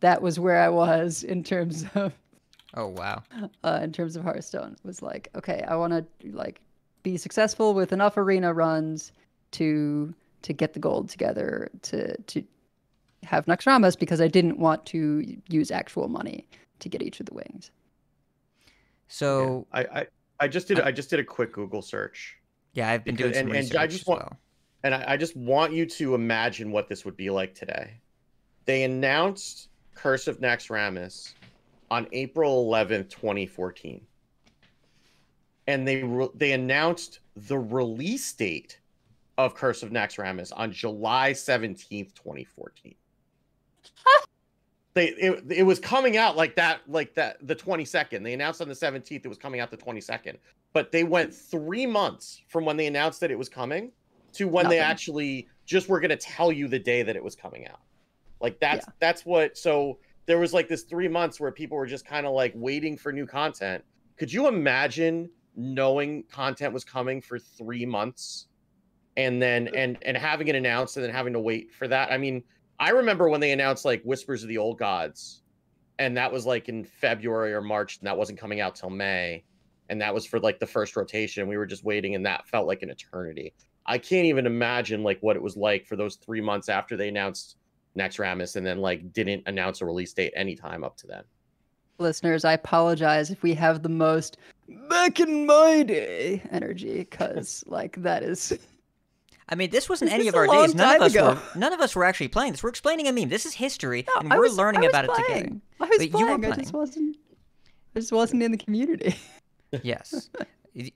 That was where I was in terms of Oh wow. uh, in terms of Hearthstone. It was like, okay, I want to like be successful with enough arena runs to to get the gold together to to have Naxxramas because I didn't want to use actual money to get each of the wings. So I, I I just did I just did a quick Google search, yeah, I've been Because- doing some and- and research I just as want- well. and I, I just want you to imagine what this would be like today. They announced Curse of Naxxramas on April eleventh, twenty fourteen, and they re- they announced the release date of Curse of Naxxramas on July seventeenth, twenty fourteen. They it, it was coming out like that like that the 22nd. They announced on the 17th it was coming out the 22nd. But they went 3 months from when they announced that it was coming to when they actually just were going to tell you the day that it was coming out. Like that's Yeah. that's what so there was like this 3 months where people were just kind of like waiting for new content. Could you imagine knowing content was coming for 3 months and then and and having it announced and then having to wait for that? I mean, I remember when they announced like Whispers of the Old Gods, and that was like in February or March, and that wasn't coming out till May, and that was for like the first rotation. We were just waiting, and that felt like an eternity. I can't even imagine like what it was like for those three months after they announced Naxxramas, and then like didn't announce a release date anytime up to then. Listeners, I apologize if we have the most back in my day energy because like that is I mean, this wasn't This any of our days. None of us ago. were. None of us were actually playing this. We're explaining a meme. This is history, and I we're was- learning I was about it together. playing. I was But you were playing. I just wasn't. I just wasn't in the community. Yes.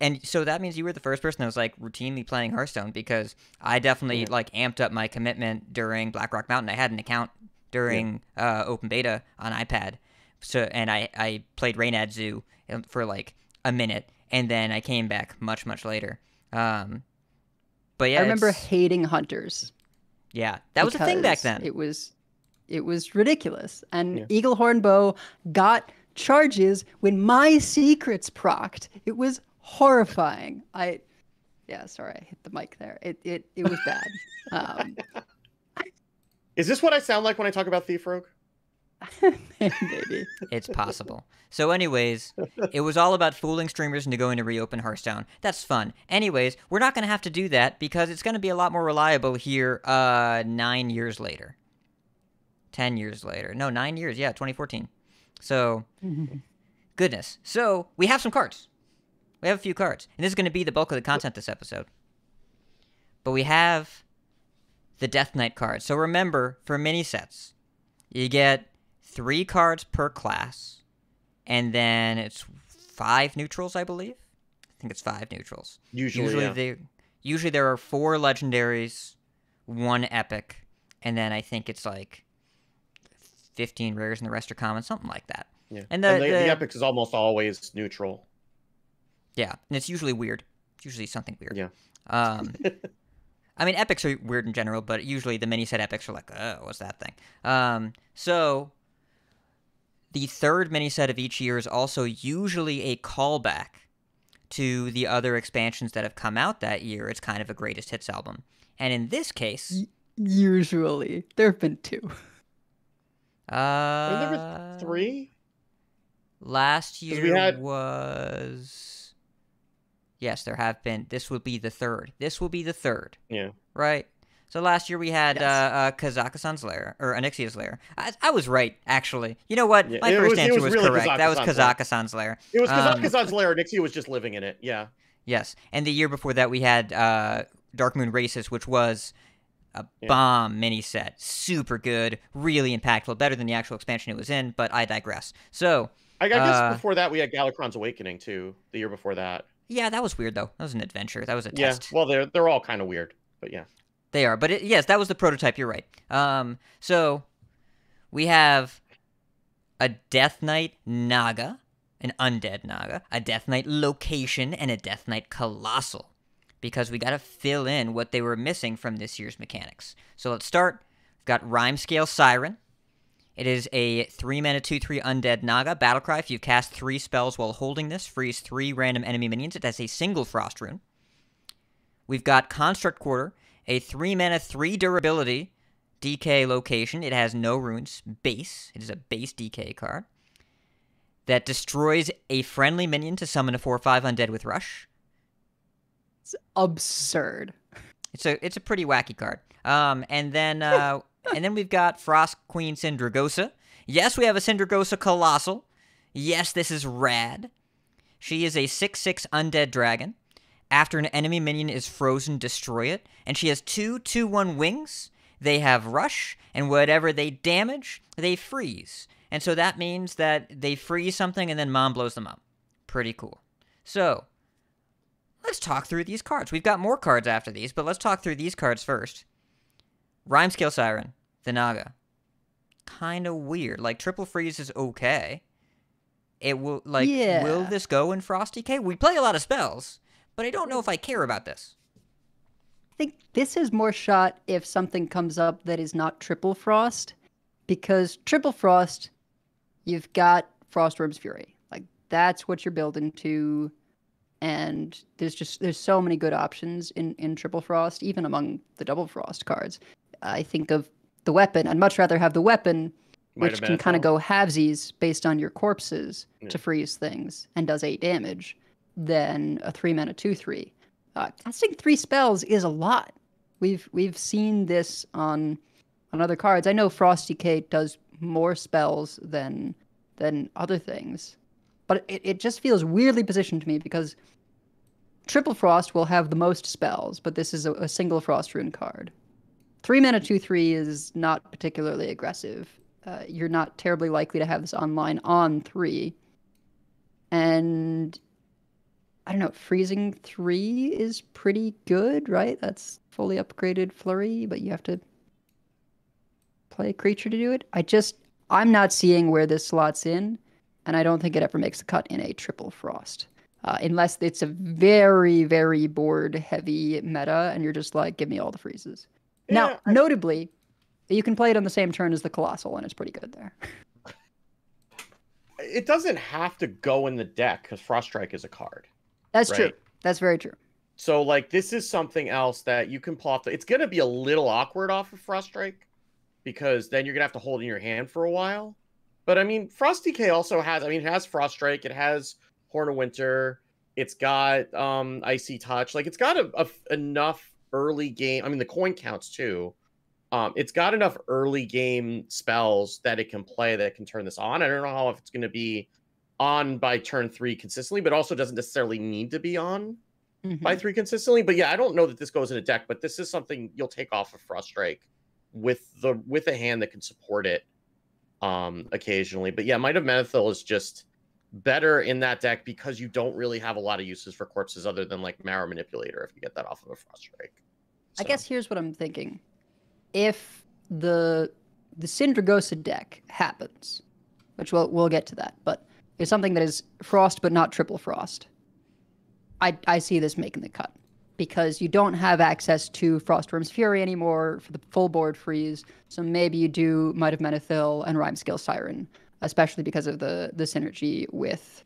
And so that means you were the first person that was like routinely playing Hearthstone because I definitely like amped up my commitment during Blackrock Mountain. I had an account during uh, open beta on iPad, so and I I played Raynad Zoo um, for like a minute, and then I came back much much later. Um, but yeah, I remember it's- hating hunters. yeah, that was a thing back then. It was, it was ridiculous. And Yeah. Eaglehorn Bow got charges when my secrets procced. It was horrifying. I, yeah, sorry, I hit the mic there. It it it was bad. um, Is this what I sound like when I talk about Thief Rogue? maybe. It's possible. So, anyways, it was all about fooling streamers into going to reopen Hearthstone. That's fun. Anyways, we're not going to have to do that because it's going to be a lot more reliable here uh, nine years later. Ten years later. No, nine years. Yeah, 2014. So, goodness. So, we have some cards. We have a few cards. And this is going to be the bulk of the content this episode. But we have the Death Knight card. So, remember, for mini sets, you get three cards per class, and then it's five neutrals, I believe. I think it's five neutrals. Usually, Usually, yeah. they usually there are four legendaries, one epic, and then I think it's like fifteen rares and the rest are common, something like that. Yeah. And And the- the, the, the- epics is almost always neutral. Yeah, and it's usually weird. It's usually something weird. Yeah. Um, I mean, epics are weird in general, but usually the mini set epics are like, oh, what's that thing? Um, so the third mini set of each year is also usually a callback to the other expansions that have come out that year. It's kind of a greatest hits album, and in this case, Usually, there have been two. uh, Are there three? Last year had- was. Yes, there have been. This will be the third. This will be the third, Yeah. right? So last year we had Yes. uh, uh, Kazakhstan's lair or Onyxia's lair. I, I was right, actually. You know what? Yeah, My first was- answer was was, really correct. That was Kazakhstan's lair. It was Um, Kazakhstan's lair. Nixie was just living in it. Yeah. Yes, and the year before that we had uh, Darkmoon Races, which was a Yeah. bomb mini set, super good, really impactful, better than the actual expansion it was in. But I digress. So I, I guess Uh, before that we had Galakrond's Awakening too. The year before that. yeah, that was weird though. That was an adventure. That was a test. Yeah. Well, they're they're all kind of weird, but yeah. They are, but it, yes, that was the prototype. You're right. Um, so we have a Death Knight Naga, an undead Naga, a Death Knight location, and a Death Knight Colossal, because we got to fill in what they were missing from this year's mechanics. So let's start. We've got Rimescale Siren. It is a 3 mana 2 3 undead Naga. Battlecry, if you cast 3 spells while holding this, freeze 3 random enemy minions. It has a single Frost rune. We've got Construct Quarter, a 3 mana 3 durability DK location. It has no runes. Base. It is a base DK card. That destroys a friendly minion to summon a 4 5 undead with Rush. It's absurd. It's a it's a pretty wacky card. Um, and then uh, and then we've got Frost Queen Sindragosa. Yes, we have a Sindragosa Colossal. Yes, this is rad. She is a six six undead dragon. After an enemy minion is frozen, destroy it. And she has two two one wings. They have rush, and whatever they damage, they freeze. And so that means that they freeze something, and then mom blows them up. Pretty cool. So let's talk through these cards. We've got more cards after these, but let's talk through these cards first. Rimescale Siren, the Naga. Kind of weird. Like triple freeze is okay. It will like will this go in Frost DK? We play a lot of spells, but I don't know if I care about this. I think this is more shot if something comes up that is not triple frost, because triple frost, you've got Frostwyrm's Fury. Like that's what you're building to, and there's just there's so many good options in in triple frost, even among the double frost cards. I think of the weapon. I'd much rather have the weapon, which can kind of go halvesies based on your corpses Yeah. to freeze things and does eight damage, than a three mana two three. Uh, casting three spells is a lot. We've we've seen this on on other cards. I know Frost DK does more spells than than other things, but it, it just feels weirdly positioned to me because Triple Frost will have the most spells, but this is a, a single Frost Rune card. Three mana two three is not particularly aggressive. Uh, you're not terribly likely to have this online on three, and I don't know. Freezing three is pretty good, right? That's fully upgraded flurry, but you have to play a creature to do it. I just I'm not seeing where this slots in, and I don't think it ever makes the cut in a triple frost. Uh, unless it's a very, very board heavy meta, and you're just like, give me all the freezes. now, I- notably, you can play it on the same turn as the colossal, and it's pretty good there. It doesn't have to go in the deck because Frost Strike is a card. That's true. That's very true. So like this is something else that you can pull off. The, it's gonna be a little awkward off of Frost Strike because then you're gonna have to hold it in your hand for a while. But I mean, Frost DK also has. I mean, it has Frost Strike. It has Horn of Winter. It's got um Icy Touch. Like it's got a, a- enough early game. I mean, the coin counts too. Um, it's got enough early game spells that it can play that can turn this on. I don't know how if it's gonna be on by turn three consistently, but also doesn't necessarily need to be on Mhm. by three consistently. But yeah, I don't know that this goes in a deck, but this is something you'll take off of Frost Strike with the with a hand that can support it um occasionally. But yeah, Might of Menethil is just better in that deck because you don't really have a lot of uses for corpses other than like Marrow Manipulator if you get that off of a Frost Strike. I guess here's what I'm thinking. If the the Sindragosa deck happens, which we'll we'll get to that, but it's something that is frost but not triple frost. I I see this making the cut because you don't have access to Frostwyrm's Fury anymore for the full board freeze. So maybe you do Might of Menethil and Rimescale Siren, especially because of the the synergy with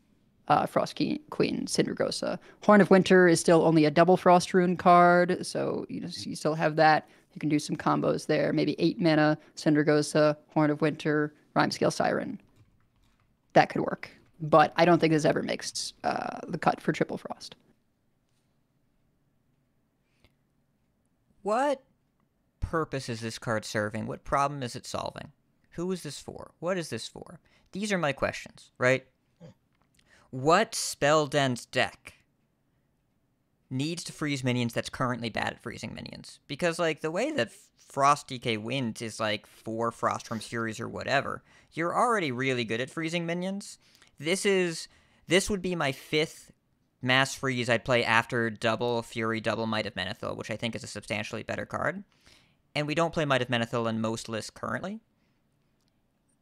uh, Frost Queen, Queen. Horn of Winter is still only a double Frost Rune card, so you you still have that. You can do some combos there. Maybe eight mana Sindragosa, Horn of Winter, Rimescale Siren. That could work. But I don't think this ever makes uh, the cut for Triple Frost. What purpose is this card serving? What problem is it solving? Who is this for? What is this for? These are my questions, right? What spell-dense deck needs to freeze minions that's currently bad at freezing minions? Because, like, the way that Frost DK Wind is like four Frostwyrm Furies or whatever, you're already really good at freezing minions. This is. This would be my fifth mass freeze I'd play after double Fury, double Might of Menethil, which I think is a substantially better card. And we don't play Might of Menethil in most lists currently.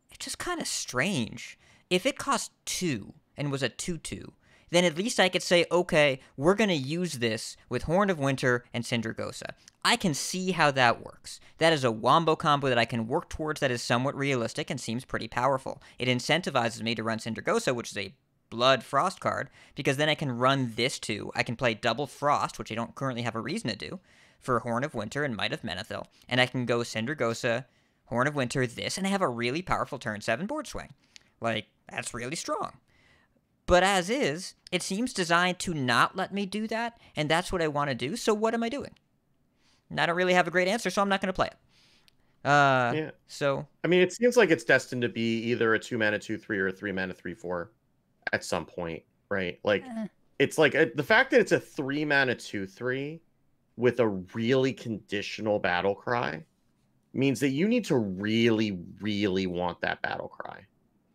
It's just kind of strange. If it cost two and was a 2 2, then at least I could say, okay, we're going to use this with Horn of Winter and Sindragosa. I can see how that works. That is a wombo combo that I can work towards that is somewhat realistic and seems pretty powerful. It incentivizes me to run Sindragosa, which is a Blood Frost card, because then I can run this too. I can play double Frost, which I don't currently have a reason to do, for Horn of Winter and Might of Menethil, and I can go Sindragosa, Horn of Winter, this, and I have a really powerful turn 7 board swing. Like, that's really strong. But as is, it seems designed to not let me do that, and that's what I want to do, so what am I doing? And I don't really have a great answer, so I'm not going to play it. Uh, Yeah. So, I mean, it seems like it's destined to be either a two mana two three or a three mana three four at some point, right? Like Eh. it's like a, the fact that it's a three mana two three with a really conditional battle cry means that you need to really, really want that battle cry,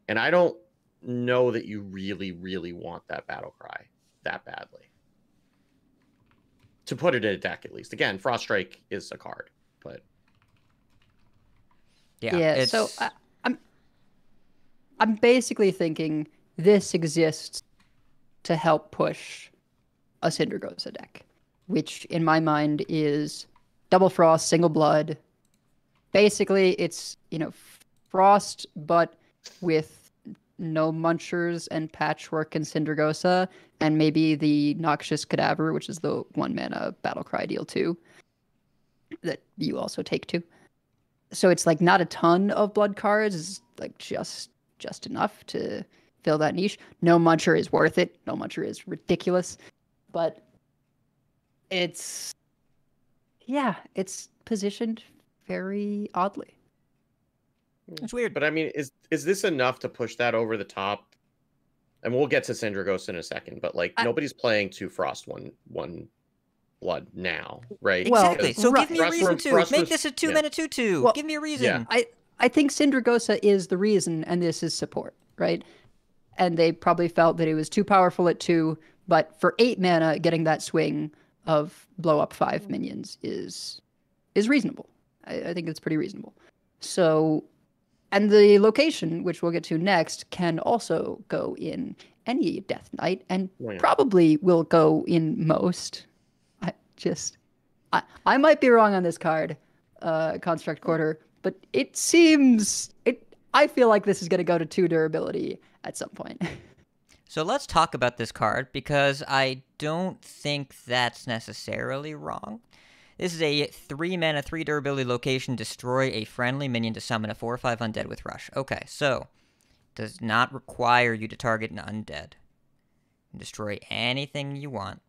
and I don't know that you really, really want that battle cry that badly. To put it in a deck, at least. Again, Frost Strike is a card, but yeah. Yeah, it's, so I, I'm I'm basically thinking this exists to help push a Sindragosa deck, which in my mind is double frost, single blood. Basically, it's you know frost, but with no munchers and Patchwerk and Sindragosa, and maybe the noxious cadaver, which is the one mana battle cry deal too. That you also take two so it's like not a ton of blood cards. It's like just just enough to fill that niche. No muncher is worth it. No muncher is ridiculous. But it's yeah it's positioned very oddly Hmm. it's weird. But I mean, is is this enough to push that over the top? And we'll get to Syndragos in a second, but like I- nobody's playing two frost one one blood now, right? Well, Exactly. So Ru- give me a reason to Frost make was- this a two yeah. minute two two. Well, give me a reason. Yeah. i i think Sindragosa is the reason and this is support right and they probably felt that it was too powerful at two but for eight mana getting that swing of blow up five hmm. minions is is reasonable i, I think it's pretty reasonable so and the location which we'll get to next can also go in any death knight and Well, yeah. probably will go in most i just i, I might be wrong on this card uh construct quarter but it seems it i feel like this is going to go to two durability at some point So let's talk about this card because I don't think that's necessarily wrong. This is a 3 mana, 3 durability location, destroy a friendly minion to summon a 4 or 5 undead with rush. Okay, so does not require you to target an undead. Destroy anything you want.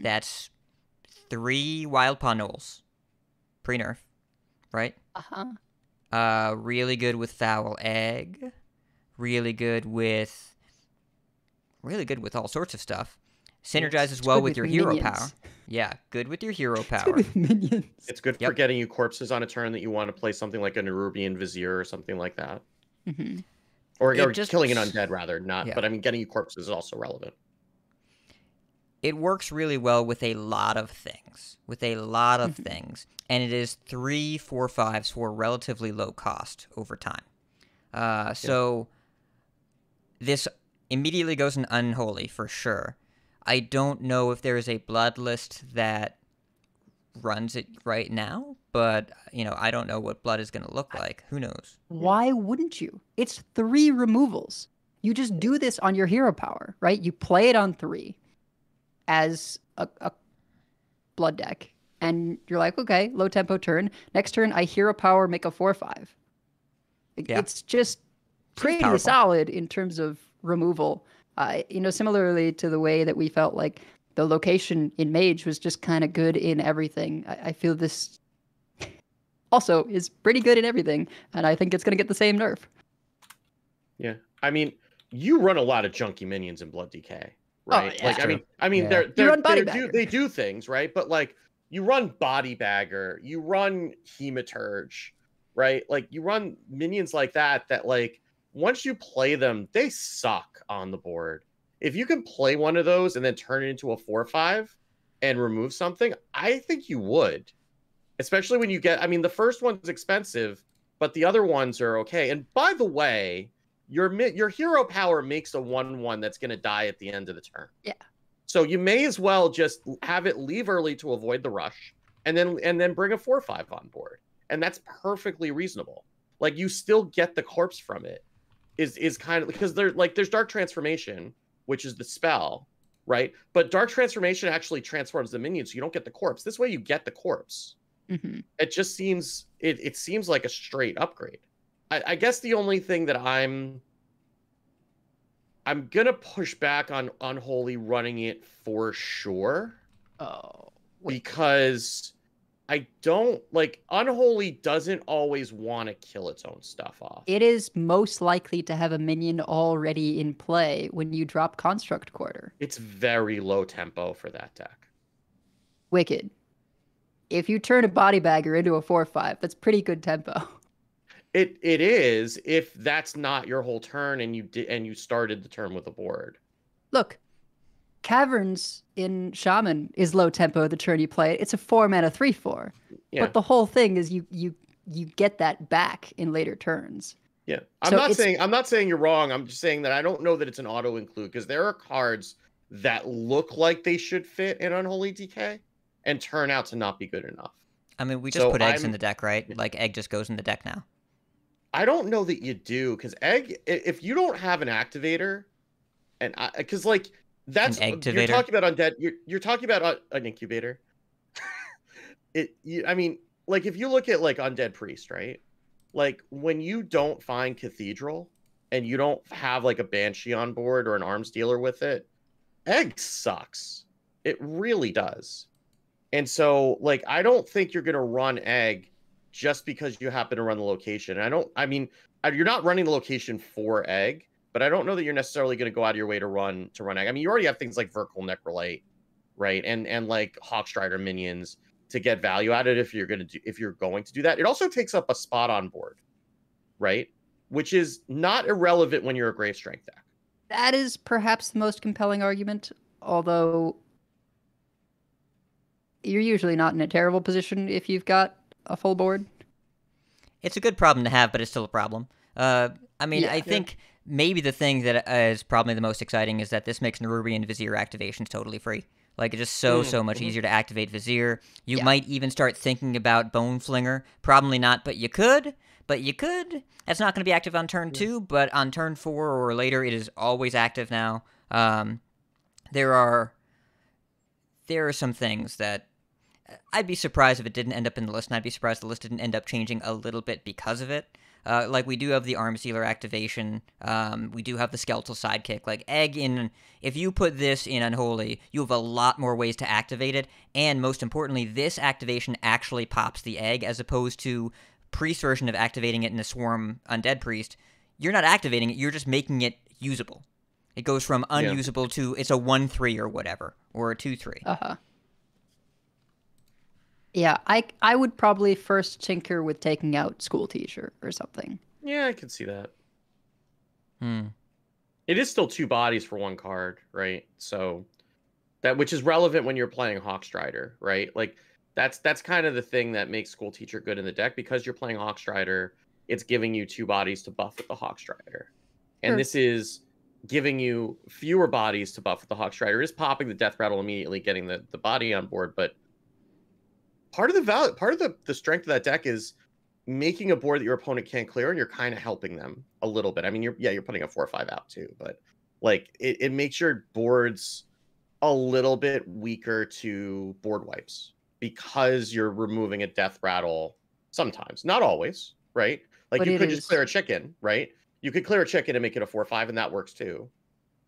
That's 3 Wildpaw Gnolls. Pre nerf, right? uh-huh Uh, really good with foul egg. Really good with. Really good with all sorts of stuff. Synergizes It's well with, with your hero power. Yeah, good with your hero It's power. good with minions It's good for getting you corpses on a turn that you want to play something like a Nerubian Vizier or something like that. Mhm. Or, or just- killing an undead rather, not Yeah. but I mean getting you corpses is also relevant. It works really well with a lot of things. With a lot of Mm-hmm. things. And it is three, four, fives for relatively low cost over time. Uh, so this immediately goes in unholy for sure. I don't know if there is a blood list that runs it right now, but you know, I don't know what blood is going to look like. Who knows? Why wouldn't you? It's three removals. You just do this on your hero power, right? You play it on three as a, a blood deck, and you're like, okay, low tempo turn. Next turn, I hero power, make a four five. It- Yeah. It's just pretty solid in terms of removal. Uh, you know, similarly to the way that we felt like the location in Mage was just kind of good in everything. I, I feel this also is pretty good in everything, and I think it's going to get the same nerf. Yeah, I mean, you run a lot of junky minions in Blood DK, right? yeah. like, I mean, I mean, Yeah. they're they're, they're do, they do things, right? But like, you run Body Bagger, you run Hematurge, right? Like, you run minions like that. That like, once you play them, they suck on the board. If you can play one of those and then turn it into a four-five and remove something, I think you would. Especially when you get, I mean, the first one's expensive, but the other ones are okay. And by the way, your your hero power makes a one one that's going to die at the end of the turn. Yeah. So you may as well just have it leave early to avoid the rush, and then and then bring a four five on board, and that's perfectly reasonable. Like you still get the corpse from it, is is kind of because there like there's dark transformation, which is the spell, right? But dark transformation actually transforms the minions. so you don't get the corpse. This way you get the corpse hmm it just seems it, it seems like a straight upgrade I, I guess the only thing that i'm i'm gonna push back on unholy running it for sure Oh, wait. because i don't like unholy doesn't always want to kill its own stuff off It is most likely to have a minion already in play when you drop Construct Quarter. it's very low tempo for that deck Wicked. If you turn a body bagger into a 4 5, that's pretty good tempo. it it is if that's not your whole turn and you did and you started the turn with a board Look, Caverns in Shaman is low tempo the turn you play it. It's a 4 mana 3 4. yeah But the whole thing is you you you get that back in later turns. Yeah, I'm So not saying I'm not saying you're wrong. I'm just saying that I don't know that it's an auto include because there are cards that look like they should fit in Unholy DK and turn out to not be good enough. I mean, we just So put eggs in I'm- the deck, right? Like egg just goes in the deck now. I don't know that you do because egg if you don't have an activator, and I because like that's you're talking about undead. You're you're talking about uh, an incubator. it you, I mean like if you look at like undead priest right, like when you don't find cathedral and you don't have like a banshee on board or an arms dealer with it, egg sucks. It really does. And so like I don't think you're gonna run egg just because you happen to run the location. I don't. I mean, uh, you're not running the location for egg, but I don't know that you're necessarily going to go out of your way to run to run egg. I mean, you already have things like Vrykul Necrolyte, right, and and like Hawkstrider minions to get value out of it if you're going to do if you're going to do that. It also takes up a spot on board, right, which is not irrelevant when you're a Grave Strength deck. That is perhaps the most compelling argument, although you're usually not in a terrible position if you've got a full board. It's a good problem to have, but it's still a problem. Uh, I mean, Yeah. I Yeah. Maybe the thing that is probably the most exciting is that this makes Nerubian and Vizier activations totally free. Like it's just so Mm, so much mhm. easier to activate Vizier. You Yeah. might even start thinking about Bone Flinger. Probably not, but you could. But you could. That's not going to be active on turn two, but on turn four or later, it is always active now. Um, there are there are some things that I'd be surprised if it didn't end up in the list, and I'd be surprised the list didn't end up changing a little bit because of it. Uh, like we do have the arms dealer activation. Um, we do have the skeletal sidekick. Like egg in, if you put this in unholy, you have a lot more ways to activate it. And most importantly, this activation actually pops the egg, as opposed to priest version of activating it in a swarm undead priest. You're not activating it. You're just making it usable. It goes from Yeah. unusable to it's a one three or whatever, or a two three. Uh huh. Yeah, I I would probably first tinker with taking out school teacher or something. Yeah, I can see that. Hmm. It is still two bodies for one card, right? So that which is relevant when you're playing Hawkstrider, right? Like that's that's kind of the thing that makes School Teacher good in the deck because you're playing Hawkstrider. It's giving you two bodies to buff with the Hawkstrider, and Sure. this is giving you fewer bodies to buff with the Hawkstrider. It is popping the Death Rattle immediately, getting the the body on board, but part of the value, part of the the strength of that deck is making a board that your opponent can't clear and you're kind of helping them a little bit. I mean, you're yeah, you're putting a four or five out too, but like it, it makes your boards a little bit weaker to board wipes because you're removing a deathrattle sometimes, not always, right? Like But you could is- just clear a chicken, right? You could clear a chicken and make it a four five, and that works too.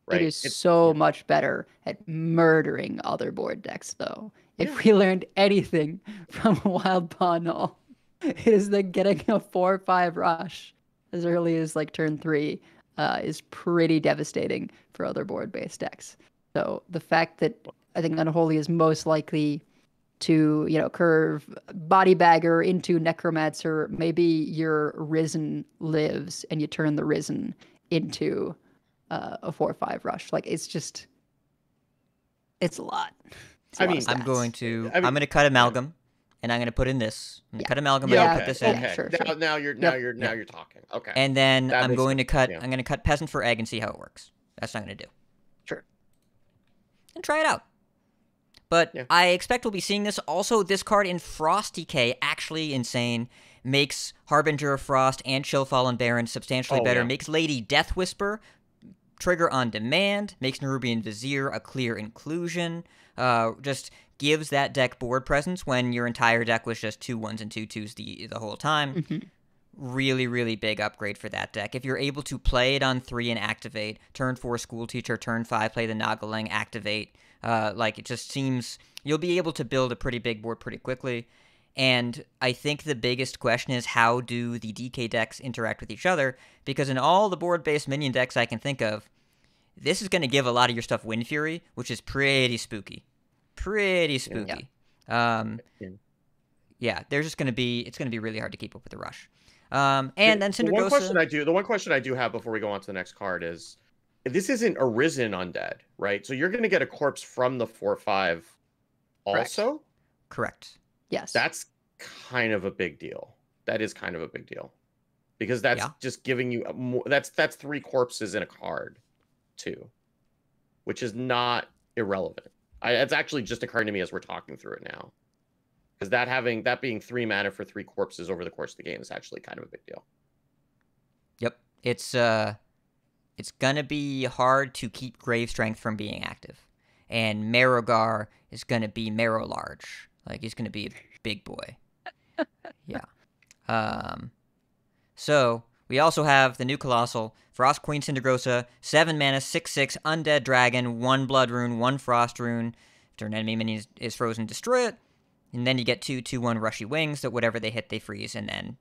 Right? It is It's- so much better at murdering other board decks, though. If Yeah. we learned anything from Wildpaw Gnoll, it is that getting a four or five rush as early as like turn three uh, is pretty devastating for other board based decks. So the fact that I think Unholy is most likely to, you know, curve body bagger into necromancer, maybe your risen lives and you turn the risen into uh, a four or five rush. Like it's just, it's a lot. It's a I mean, I'm going to. I mean- I'm going to cut amalgam, and I'm going to put in this. I'm going to Yeah. cut amalgam. yeah, and okay, put this in, okay. sure, now, sure. now you're now Yep. you're now Yep. you're talking. Okay. and then That I'm makes going to cut. yeah. I'm going to cut peasant for egg and see how it works. That's what I'm going to do. Sure. And try it out. But Yeah. I expect we'll be seeing this. Also, this card in Frost DK, actually insane, makes Harbinger of Frost and Chillfallen Baron substantially Oh, better. yeah. Makes Lady Death Whisper trigger on demand. Makes Nerubian Vizier a clear inclusion. Uh, just gives that deck board presence when your entire deck was just two ones and two twos the the whole time Mhm. really, really big upgrade for that deck. If you're able to play it on three and activate, turn four school teacher, turn five play the Noggling, activate, uh, like it just seems you'll be able to build a pretty big board pretty quickly. And I think the biggest question is how do the DK decks interact with each other? Because in all the board based minion decks I can think of, this is going to give a lot of your stuff Wind Fury, which is pretty spooky. Pretty spooky. Um, Yeah. yeah, there's just going to be, it's going to be really hard to keep up with the rush. Um, and then the one Sindragosa. question I do, the one question I do have before we go on to the next card is, this isn't arisen undead, right? So you're going to get a corpse from the four five, also. Correct. Yes. That's kind of a big deal. That is kind of a big deal, because that's Yeah. just giving you more. That's that's three corpses in a card, too, which is not irrelevant. I, it's actually just occurring to me as we're talking through it now, because that having that being three mana for three corpses over the course of the game is actually kind of a big deal. Yep. It's uh it's gonna be hard to keep Grave Strength from being active. And Marrowgar is gonna be Marrow large. Like he's gonna be a big boy. yeah. Um so we also have the new Colossal, Frost Queen Sindragosa, 7 mana, 6 6, Undead Dragon, 1 Blood Rune, 1 Frost Rune. If an enemy minion is, is frozen, destroy it. And then you get two 2 1 Rushy Wings that whatever they hit, they freeze, and then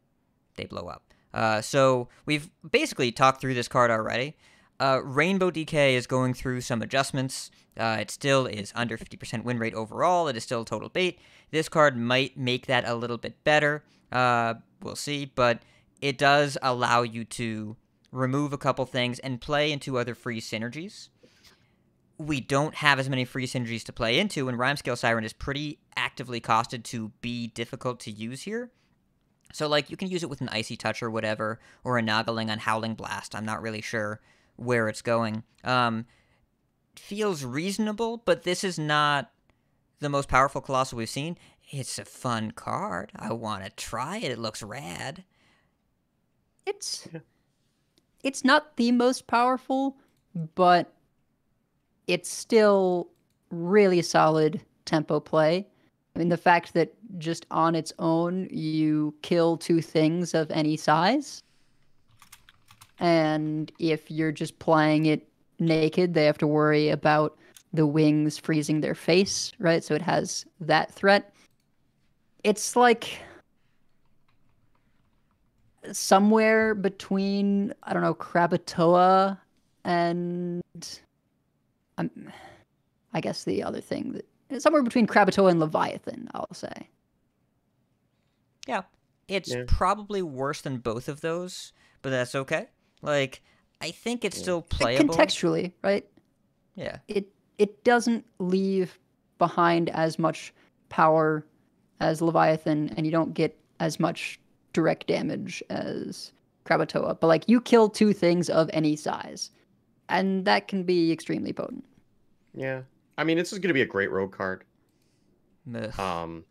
they blow up. Uh, so we've basically talked through this card already. Uh, Rainbow DK is going through some adjustments. Uh, it still is under 50% win rate overall. It is still total bait. This card might make that a little bit better. Uh, we'll see, but it does allow you to remove a couple things and play into other free synergies. We don't have as many free synergies to play into, and Rimescale Siren is pretty actively costed to be difficult to use here. So, like, you can use it with an Icy Touch or whatever, or a Noggling on Howling Blast. I'm not really sure where it's going. Um, feels reasonable, but this is not the most powerful Colossal we've seen. It's a fun card. I want to try it. It looks rad. It's it's not the most powerful, but it's still really solid tempo play. I mean, the fact that just on its own you kill two things of any size, and if you're just playing it naked, they have to worry about the wings freezing their face, right? So it has that threat. It's like somewhere between I don't know Krakatoa and um, I guess the other thing that somewhere between Krakatoa and Leviathan, I'll say. Yeah. It's Yeah. probably worse than both of those, but that's okay. Like, I think it's Yeah. still playable. Contextually, right? yeah. It it doesn't leave behind as much power as Leviathan, and you don't get as much direct damage as Krakatoa, But like you kill two things of any size, and that can be extremely potent. Yeah, I mean, this is going to be a great road card. Ugh. Um,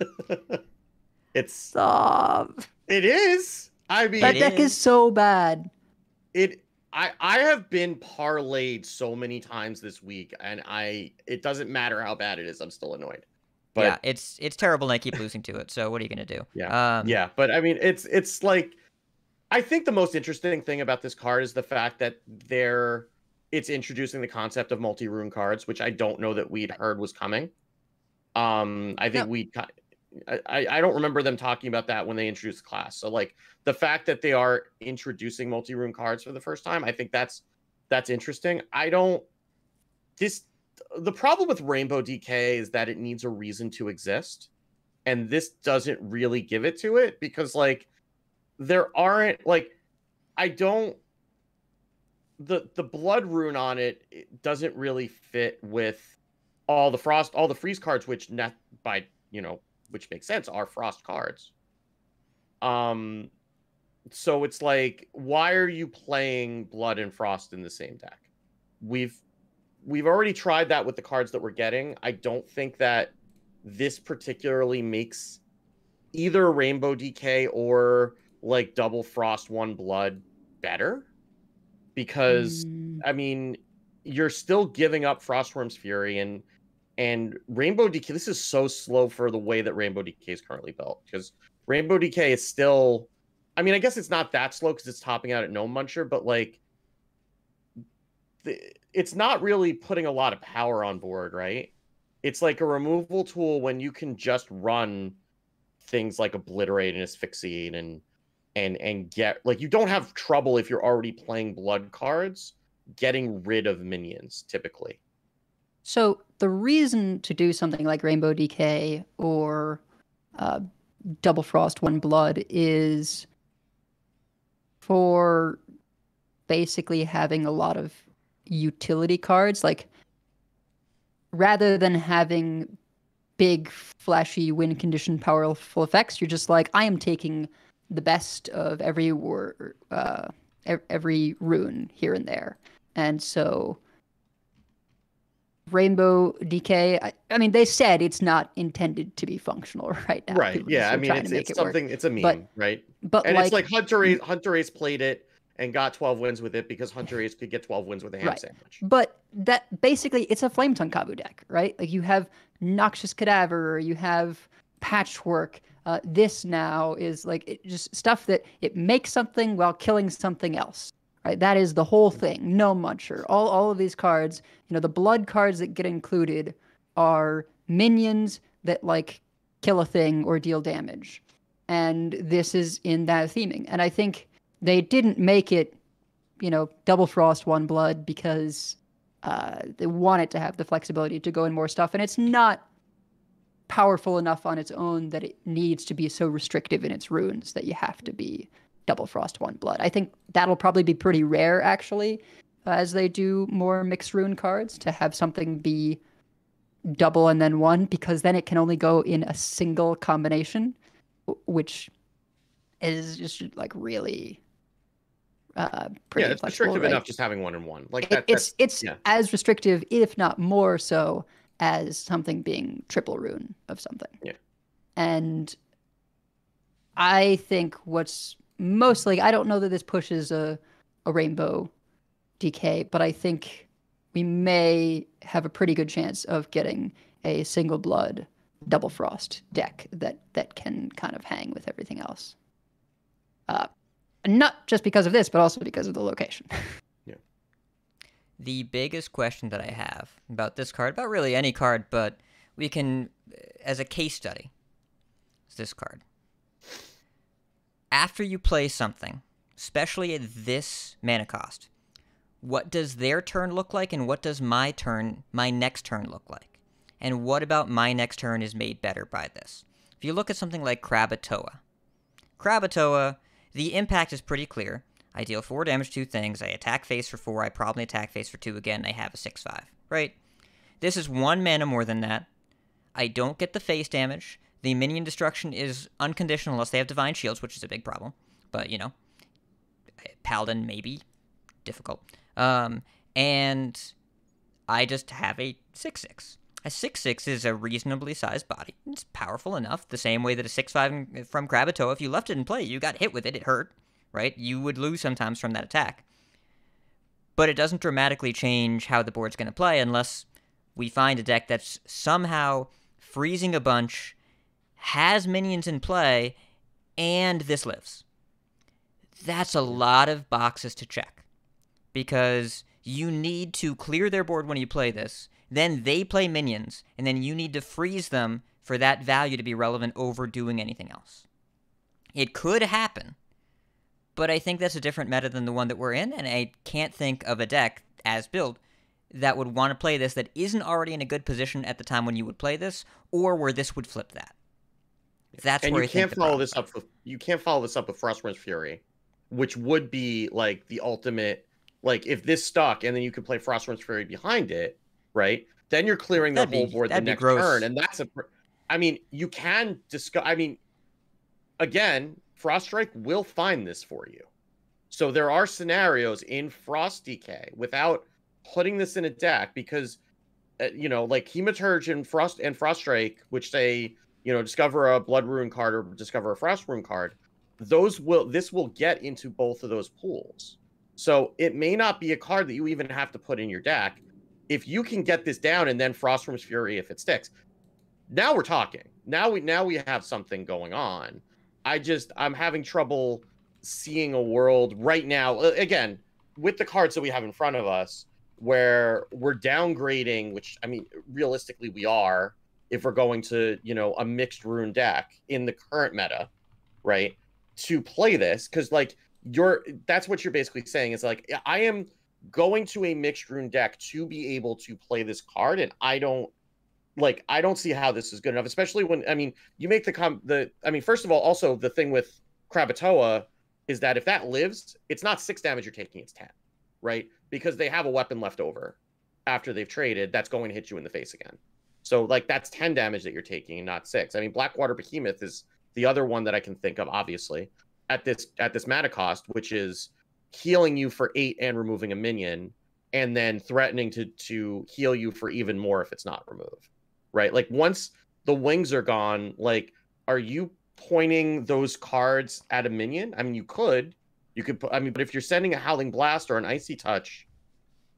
it's Stop. it is. I mean, That deck is is. so bad. it I I have been parlayed so many times this week, and I it doesn't matter how bad it is, I'm still annoyed. But yeah, it's it's terrible and I keep losing to it. So what are you gonna do? Yeah, Um, yeah, but I mean, it's it's like I think the most interesting thing about this card is the fact that they're it's introducing the concept of multi rune cards, which I don't know that we'd heard was coming. Um, I think No. we, I, I don't remember them talking about that when they introduced the class. So like the fact that they are introducing multi rune cards for the first time, I think that's that's interesting. I don't this the problem with Rainbow DK is that it needs a reason to exist, and this doesn't really give it to it because like there aren't like I don't the the blood rune on it, it doesn't really fit with all the frost all the freeze cards which net by you know which makes sense are frost cards. Um so it's like why are you playing blood and frost in the same deck? We've we've already tried that with the cards that we're getting i don't think that this particularly makes either rainbow dk or like double frost one blood better because Mm, I mean, you're still giving up Frostwyrm's Fury and and Rainbow DK. This is so slow for the way that Rainbow DK is currently built because Rainbow DK is still. I mean, I guess it's not that slow because it's topping out at No Muncher, but like, it's not really putting a lot of power on board, right? It's like a removal tool when you can just run things like Obliterate and Asphyxiate and and and get like you don't have trouble if you're already playing blood cards getting rid of minions typically. So the reason to do something like Rainbow DK or uh, Double Frost One Blood is for basically having a lot of utility cards. Like rather than having big, flashy, win condition, powerful effects, you're just like, I am taking the best of every war, uh, every rune here and there, and so Rainbow DK. I, I mean, they said it's not intended to be functional right now. right. People Yeah. I mean it's, it's it work. something it's a meme, But- right? But And like, it's like Hunterace Hunter Ace played it and got 12 wins with it because Hunterace could get 12 wins with a ham Right. sandwich. But that basically it's a flame tongue Kabu deck, right? Like you have Noxious Cadaver, you have Patchwerk. Uh, this now is like it just stuff that it makes something while killing something else, right? That is the whole thing. No muncher. All all of these cards, you know, the blood cards that get included are minions that like kill a thing or deal damage, and this is in that theming. And I think they didn't make it, you know, double frost one blood because uh, they want it to have the flexibility to go in more stuff, and it's not powerful enough on its own that it needs to be so restrictive in its runes that you have to be double frost one blood. I think that'll probably be pretty rare actually, as they do more mixed rune cards to have something be double and then one because then it can only go in a single combination, which is just like really uh, pretty Yeah, it's flexible, restrictive right? enough just having one and one. Like It- that, it's it's yeah. as restrictive, if not more so, as something being triple rune of something. Yeah. And I think what's mostly I don't know that this pushes a a rainbow DK, but I think we may have a pretty good chance of getting a single blood double frost deck that that can kind of hang with everything else. Uh, not just because of this, but also because of the location. yeah. The biggest question that I have about this card, about really any card, but we can, uh, as a case study, is this card. After you play something, especially at this mana cost, what does their turn look like, and what does my turn, my next turn look like? And what about my next turn is made better by this? If you look at something like Krakatoa, Krakatoa, the impact is pretty clear. I deal 4 damage to things, I attack face for 4, I probably attack face for 2 again, I have a 6 5, right? This is 1 mana more than that. I don't get the face damage. The minion destruction is unconditional unless they have divine shields, which is a big problem. But, you know, Paladin maybe difficult. Um, and I just have a 6 6. A 6 6 is a reasonably sized body. It's powerful enough, the same way that a 6 5 from Krakatoa, if you left it in play, you got hit with it, it hurt, right? You would lose sometimes from that attack. But it doesn't dramatically change how the board's going to play unless we find a deck that's somehow freezing a bunch, has minions in play, and this lives. That's a lot of boxes to check because you need to clear their board when you play this. Then they play minions, and then you need to freeze them for that value to be relevant over doing anything else. It could happen, but I think that's a different meta than the one that we're in, and I can't think of a deck as built that would want to play this that isn't already in a good position at the time when you would play this, or where this would flip that. That's and where you I can't follow this up with you can't follow this up with Frostwyrm's Fury, which would be like the ultimate. Like if this stuck, and then you could play Frostwyrm's Fury behind it, right? Then you're clearing the That'd be- whole board the next gross. turn, and that's a. I mean, you can discuss. I mean, again, Frost Strike will find this for you. So there are scenarios in Frost DK without putting this in a deck because, uh, you know, like Hematurge and Frost and Frost Strike, which say you know discover a Blood Rune card or discover a Frost Rune card. Those will this will get into both of those pools. So it may not be a card that you even have to put in your deck. If you can get this down and then Frostwyrm's Fury if it sticks, now we're talking. Now we now we have something going on. I just I'm having trouble seeing a world right now. Again, with the cards that we have in front of us, where we're downgrading, which I mean, realistically we are, if we're going to you know a mixed rune deck in the current meta, right? To play this, because like you're that's what you're basically saying is like I am going to a mixed rune deck to be able to play this card, and I don't like I don't see how this is good enough, especially when I mean you make the com the I mean first of all also the thing with Krakatoa is that if that lives, it's not six damage you're taking, it's ten, right? Because they have a weapon left over after they've traded that's going to hit you in the face again. So like that's ten damage that you're taking, and not six. I mean Blackwater Behemoth is the other one that I can think of, obviously, at this at this mana cost, which is healing you for eight and removing a minion, and then threatening to to heal you for even more if it's not removed. Right? Like once the wings are gone, like are you pointing those cards at a minion? I mean, you could. You could put I mean, but if you're sending a howling blast or an icy touch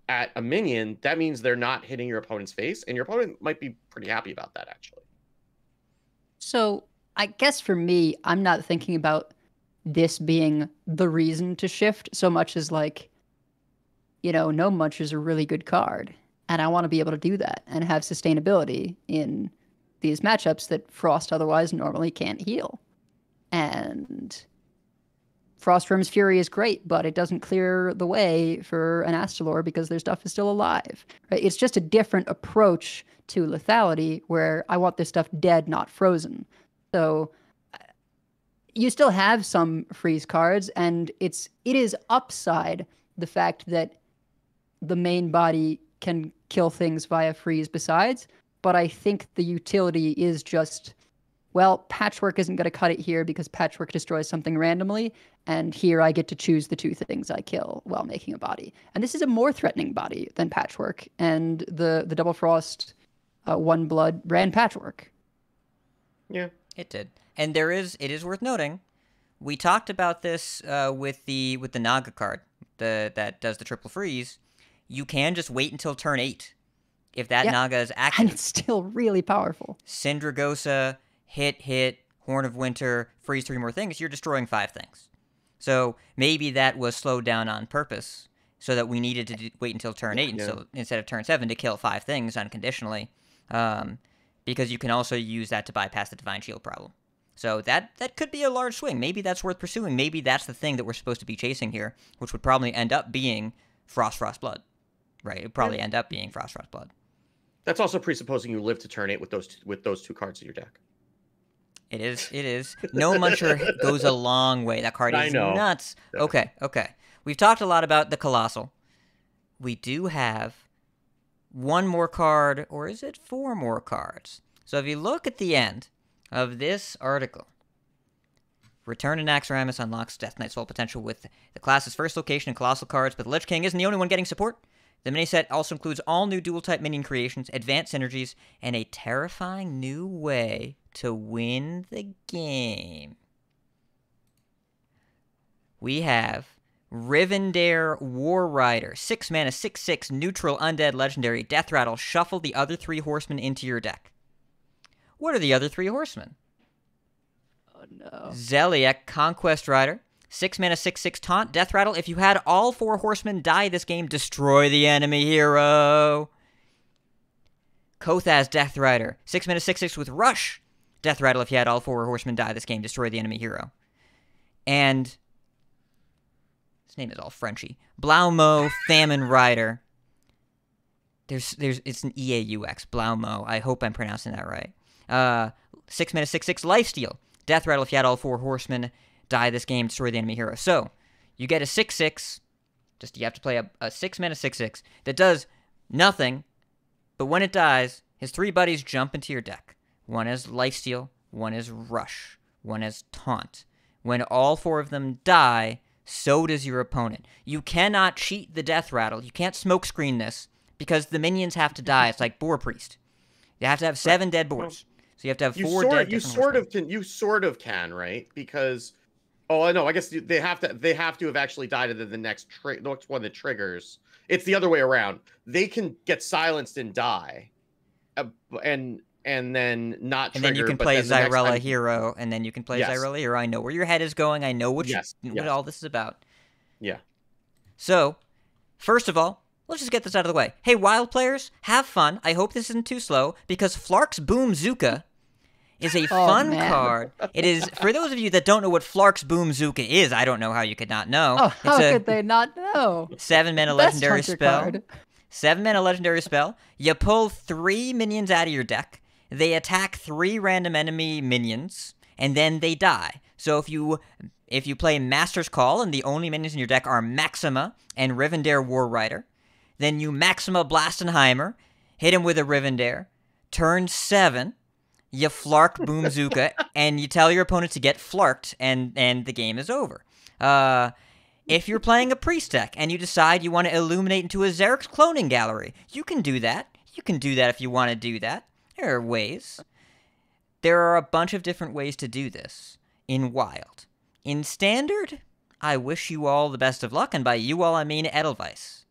at a minion, that means they're not hitting your opponent's face, and your opponent might be pretty happy about that actually. So I guess for me, I'm not thinking about this being the reason to shift so much as like, you know, No Munch is a really good card. And I want to be able to do that and have sustainability in these matchups that Frost otherwise normally can't heal. And Frostwyrm's Fury is great, but it doesn't clear the way for an Astalor because their stuff is still alive. Right? It's just a different approach to lethality where I want this stuff dead, not frozen. So you still have some freeze cards, and it's it is upside the fact that the main body can kill things via freeze besides. But I think the utility is just well, Patchwerk isn't going to cut it here because Patchwerk destroys something randomly, and here I get to choose the two things I kill while making a body. And this is a more threatening body than Patchwerk, and the the double frost, uh, one blood ran Patchwerk. Yeah. It did, and there is. It is worth noting. We talked about this uh, with the with the Naga card, the that does the triple freeze. You can just wait until turn eight. If that Yeah, Naga is active, And active, it's still really powerful. Sindragosa, hit, hit, Horn of Winter, freeze three more things, you're destroying five things. So maybe that was slowed down on purpose so that we needed to do, wait until turn eight Yeah. so instead of turn seven to kill five things unconditionally. Um, because you can also use that to bypass the Divine Shield problem. So that that could be a large swing. Maybe that's worth pursuing. Maybe that's the thing that we're supposed to be chasing here, which would probably end up being Frost Frost Blood. Right? It would probably end up being Frost Frost Blood. That's also presupposing you live to turn eight with those t- with those two cards in your deck. It is. It is. No Muncher goes a long way. That card I is know. nuts. Okay. Okay. We've talked a lot about the Colossal. We do have one more card, or is it four more cards? So if you look at the end of this article, Return to Naxxramas unlocks Death Knight's full potential with the class's first location in Colossal cards, but the Lich King isn't the only one getting support. The mini set also includes all new dual type minion creations, advanced synergies, and a terrifying new way to win the game. We have Rivendare War Rider, 6 mana, 6 6, neutral, undead, legendary, death rattle. Shuffle the other three horsemen into your deck. What are the other three horsemen? Oh no. Zeliek, Conquest Rider, Six mana, six six taunt, death rattle. If you had all four horsemen die this game, destroy the enemy hero. Korth'azz Death Rider. Six mana, six six with rush. Death rattle. If you had all four horsemen die this game, destroy the enemy hero. And his name is all Frenchy. Blaumeaux Famine Rider. There's there's it's an E A U X Blaumeaux. I hope I'm pronouncing that right. Uh, six mana, six six lifesteal. Death rattle. If you had all four horsemen die this game, destroy the enemy hero. So you get a six six. Just you have to play a, a six mana six six that does nothing, but when it dies, his three buddies jump into your deck. One is lifesteal, one is rush, one is taunt. When all four of them die, so does your opponent. You cannot cheat the death rattle. You can't smokescreen this because the minions have to die. It's like Boar Priest. You have to have seven dead boars. So you have to have You four sort dead. you sort horsemen. of can you sort of can right because oh I know I guess they have to they have to have actually died then the next tri- the next one that triggers it's the other way around they can get silenced and die uh, and and then not And then you can play then the next Xyrella time- Hero, and then you can play Yes. Xyrella Hero. I know where your head is going. I know what you- Yes, what all this is about. yeah So, first of all, let's just get this out of the way. Hey, wild players, have fun. I hope this isn't too slow because Flark's Boom-Zooka is a Oh, fun card. It is for those of you that don't know what Flark's Boom-Zooka is. I don't know how you could not know. Oh, how it's a could they not know? seven mana legendary spell. card. Seven mana legendary spell. You pull three minions out of your deck. They attack three random enemy minions, and then they die. So if you if you play Master's Call and the only minions in your deck are Maxima and Rivendare War Rider, then you Maxima Blastenheimer, hit him with a Rivendare, turn seven, you flark Boomzuka, and you tell your opponent to get flarked, and and the game is over. Uh, if you're playing a priest deck and you decide you want to illuminate into a Zerek's cloning gallery, you can do that. You can do that if you want to do that. There are ways. There are a bunch of different ways to do this in Wild. In Standard, I wish you all the best of luck, and by you all I mean Edelweiss.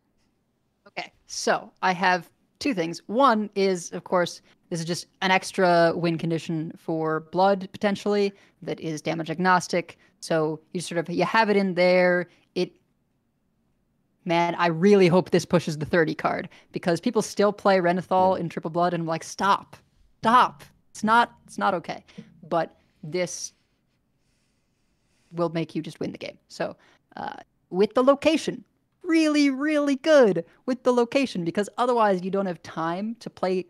Okay, so I have two things. One is, of course, this is just an extra win condition for blood potentially that is damage agnostic. So you sort of you have it in there. It, man, I really hope this pushes the thirty card because people still play Renathal in triple blood, and I'm like, stop, stop. It's not, it's not okay. But this will make you just win the game. So uh, with the location, really, really good with the location because otherwise you don't have time to play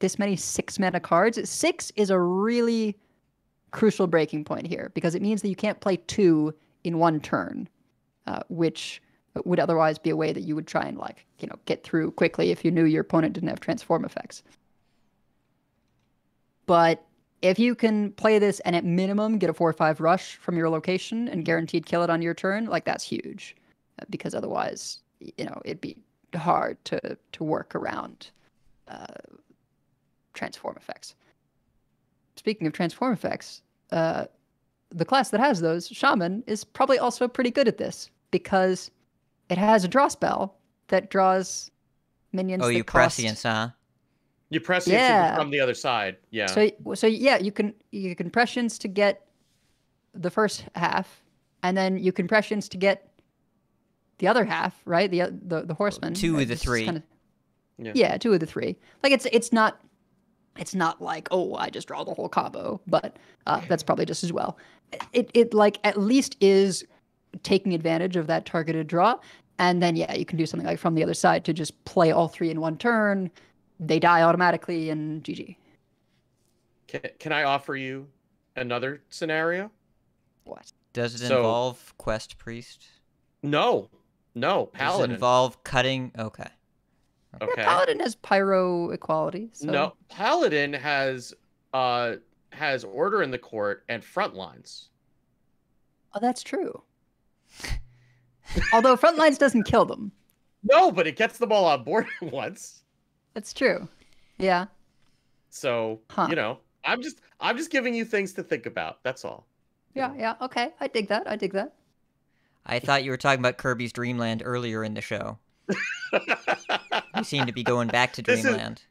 this many six mana cards. Six is a really crucial breaking point here because it means that you can't play two in one turn, uh, which would otherwise be a way that you would try and like you know get through quickly if you knew your opponent didn't have transform effects. But if you can play this and at minimum get a four or five rush from your location and guaranteed kill it on your turn, like that's huge uh, because otherwise, you know, it'd be hard to to work around uh, transform effects. Speaking of transform effects, uh, the class that has those, Shaman, is probably also pretty good at this because it has a draw spell that draws minions. Oh, that you cost- prescience, huh? you press it Yeah. from the other side yeah So so yeah, you can you can prescience to get the first half, and then you can prescience to get the other half, right? The o- the the horseman. Two of the three. kinda- Yeah. yeah, two of the three. Like it's it's not it's not like oh I just draw the whole combo, but uh, that's probably just as well. It it like at least is taking advantage of that targeted draw, and then yeah, you can do something like from the other side to just play all three in one turn. They die automatically, and GG. can, can i offer you another scenario What? Does it So- involve Quest Priest? no no Does it paladin involve cutting? Okay. Yeah, okay Paladin has pyro equality. So. no paladin has uh has order in the court and front lines Oh, that's true. Although Frontlines doesn't kill them. no but it gets them all on board at once That's true. Yeah. So Huh. you know, I'm just I'm just giving you things to think about. That's all. Yeah, yeah. Okay. I dig that. I dig that. I thought you were talking about Kirby's Dreamland earlier in the show. You seem to be going back to This is- Dreamland.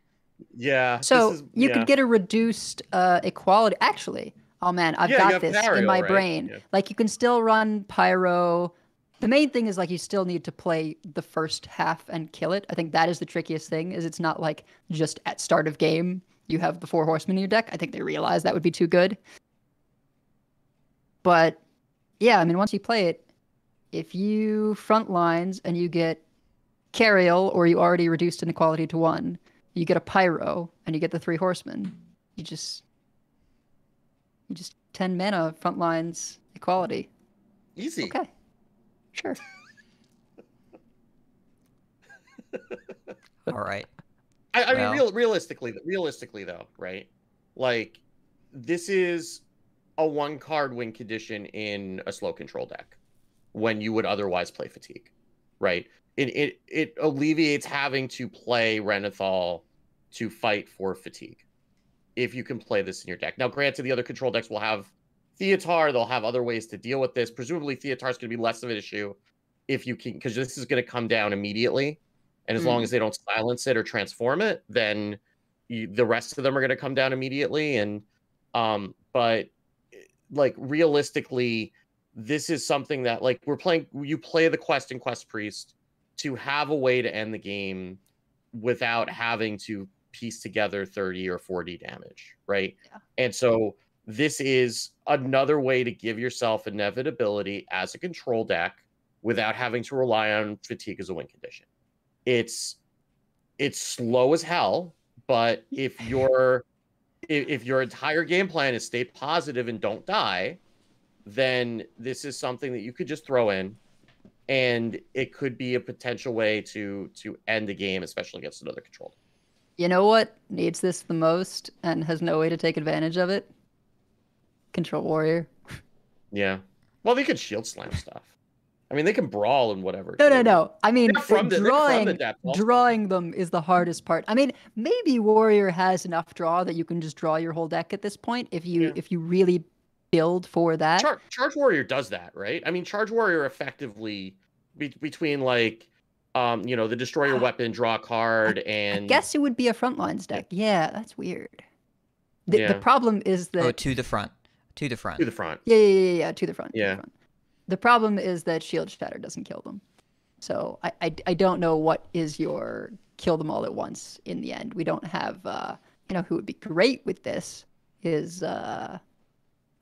yeah. So this is, you yeah. could get a reduced uh, equality. Actually, Oh man, I've Yeah, got this Pyro, in my right? brain. Yeah. Like you can still run pyro. The main thing is like you still need to play the first half and kill it. I think that is the trickiest thing. Is it's not like just at start of game you have the four horsemen in your deck. I think they realize that would be too good. But yeah, I mean once you play it, if you front lines and you get Cariel or you already reduced inequality to one, you get a pyro and you get the three horsemen. You just you just 10 mana front lines equality. Easy. Okay. Sure. All right. I, I mean, real, realistically, realistically though, right? Like, this is a one card win condition in a slow control deck when you would otherwise play fatigue, right? It it it alleviates having to play Renathal to fight for fatigue if you can play this in your deck. Now, granted, the other control decks will have Theotar, they'll have other ways to deal with this. Presumably, Theotar is going to be less of an issue if you can, because this is going to come down immediately. And as long Mm. as they don't silence it or transform it, then you, the rest of them are going to come down immediately. And, um, but like realistically, this is something that like we're playing. You play the quest and quest priest to have a way to end the game without having to piece together 30 or 40 damage, right? Yeah. And so this is another way to give yourself inevitability as a control deck without having to rely on fatigue as a win condition. It's it's slow as hell, but if your if, if your entire game plan is stay positive and don't die, then this is something that you could just throw in and it could be a potential way to to end the game especially against another control You know what needs this the most and has no way to take advantage of it? Control Warrior. yeah well they could shield slam stuff i mean they can brawl and whatever No, no, too. no. I mean, from the- they're from the drawing drawing them is the hardest part. I mean, maybe Warrior has enough draw that you can just draw your whole deck at this point if you Yeah. if you really build for that. Char- charge warrior does that right i mean charge warrior effectively be- between like um you know the destroy your weapon draw a card and I guess it would be a frontlines deck. Yeah, that's weird. The, the problem is that Oh, to the front. To the front. to the front Yeah, yeah, yeah, yeah, to the front. to the Yeah. front. The problem is that Shield Shatter doesn't kill them. So I, I, I don't know what is your kill them all at once in the end. We don't have, uh, you know, who would be great with this is, uh,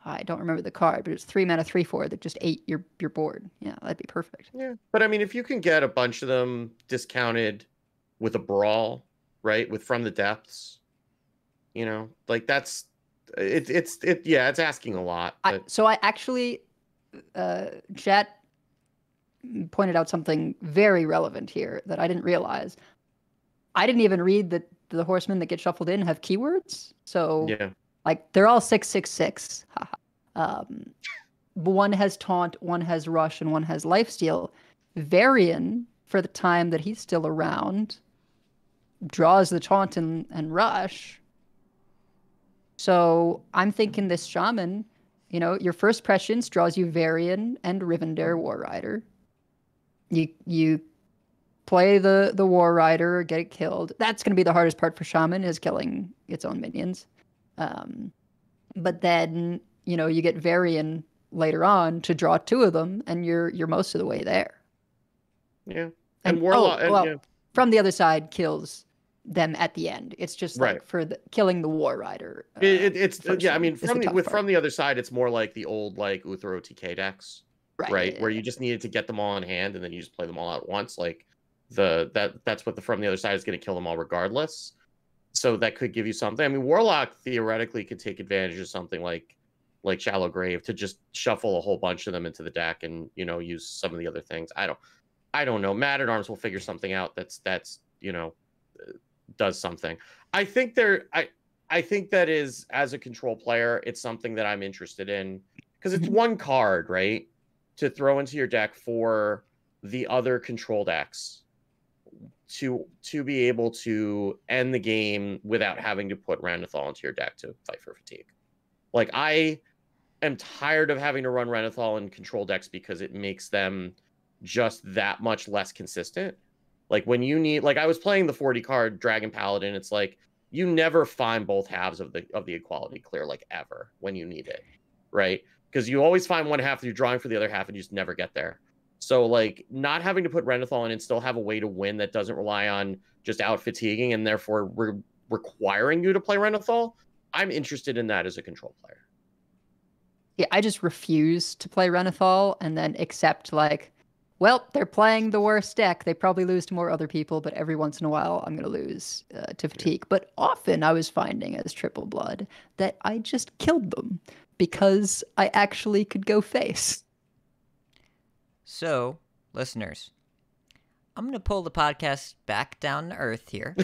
I don't remember the card, but it's three mana, three, four that just ate your, your board. Yeah, that'd be perfect. Yeah, but I mean, if you can get a bunch of them discounted with a brawl, right, with from the depths, you know, like that's it. It's it. Yeah, it's asking a lot. I, so I actually, uh, chat pointed out something very relevant here that I didn't realize. I didn't even read that the horsemen that get shuffled in have keywords. So yeah, like they're all six six six. um, one has taunt, one has rush, and one has lifesteal. Varian, for the time that he's still around, draws the taunt and, and rush. So I'm thinking this shaman, you know, your first prescience draws you Varian and Rivendare War Rider. You you play the the War Rider, get it killed. That's going to be the hardest part for shaman is killing its own minions. Um, but then you know you get Varian later on to draw two of them, and you're you're most of the way there. yeah, And, and warlock. oh, and, well, yeah. from the other side kills them at the end. It's just like Right. for the, killing the War Rider. It, it, uh, it's first yeah. I mean, is the from the, with part. from the other side, it's more like the old like Uthro TK decks, right? yeah, Where you just needed to get them all in hand, and then you just play them all at once. Like the that that's what the from the other side is going to kill them all regardless. So that could give you something. I mean, Warlock theoretically could take advantage of something like like Shallow Grave to just shuffle a whole bunch of them into the deck and you know use some of the other things. I don't I don't know. Mad at Arms will figure something out that's that's you know uh, does something. I think there I I think that is as a control player, it's something that I'm interested in because it's Mhm. one card, right? To throw into your deck for the other control decks to to be able to end the game without having to put Renathal into your deck to fight for fatigue. Like I am tired of having to run Renathal in control decks because it makes them just that much less consistent. Like when you need like I was playing the 40 card Dragon Paladin, it's like you never find both halves of the of the equality clear like ever when you need it, right? Because you always find one half you're drawing for the other half and you just never get there. So like not having to put Renathal in and still have a way to win that doesn't rely on just out fatiguing and therefore re- requiring you to play Renathal, I'm interested in that as a control player. Yeah, I just refuse to play Renathal and then accept like, well, they're playing the worst deck. They probably lose to more other people, but every once in a while I'm going to lose uh, to fatigue. But often I was finding as triple blood that I just killed them because I actually could go face. So, listeners, I'm going to pull the podcast back down to earth here.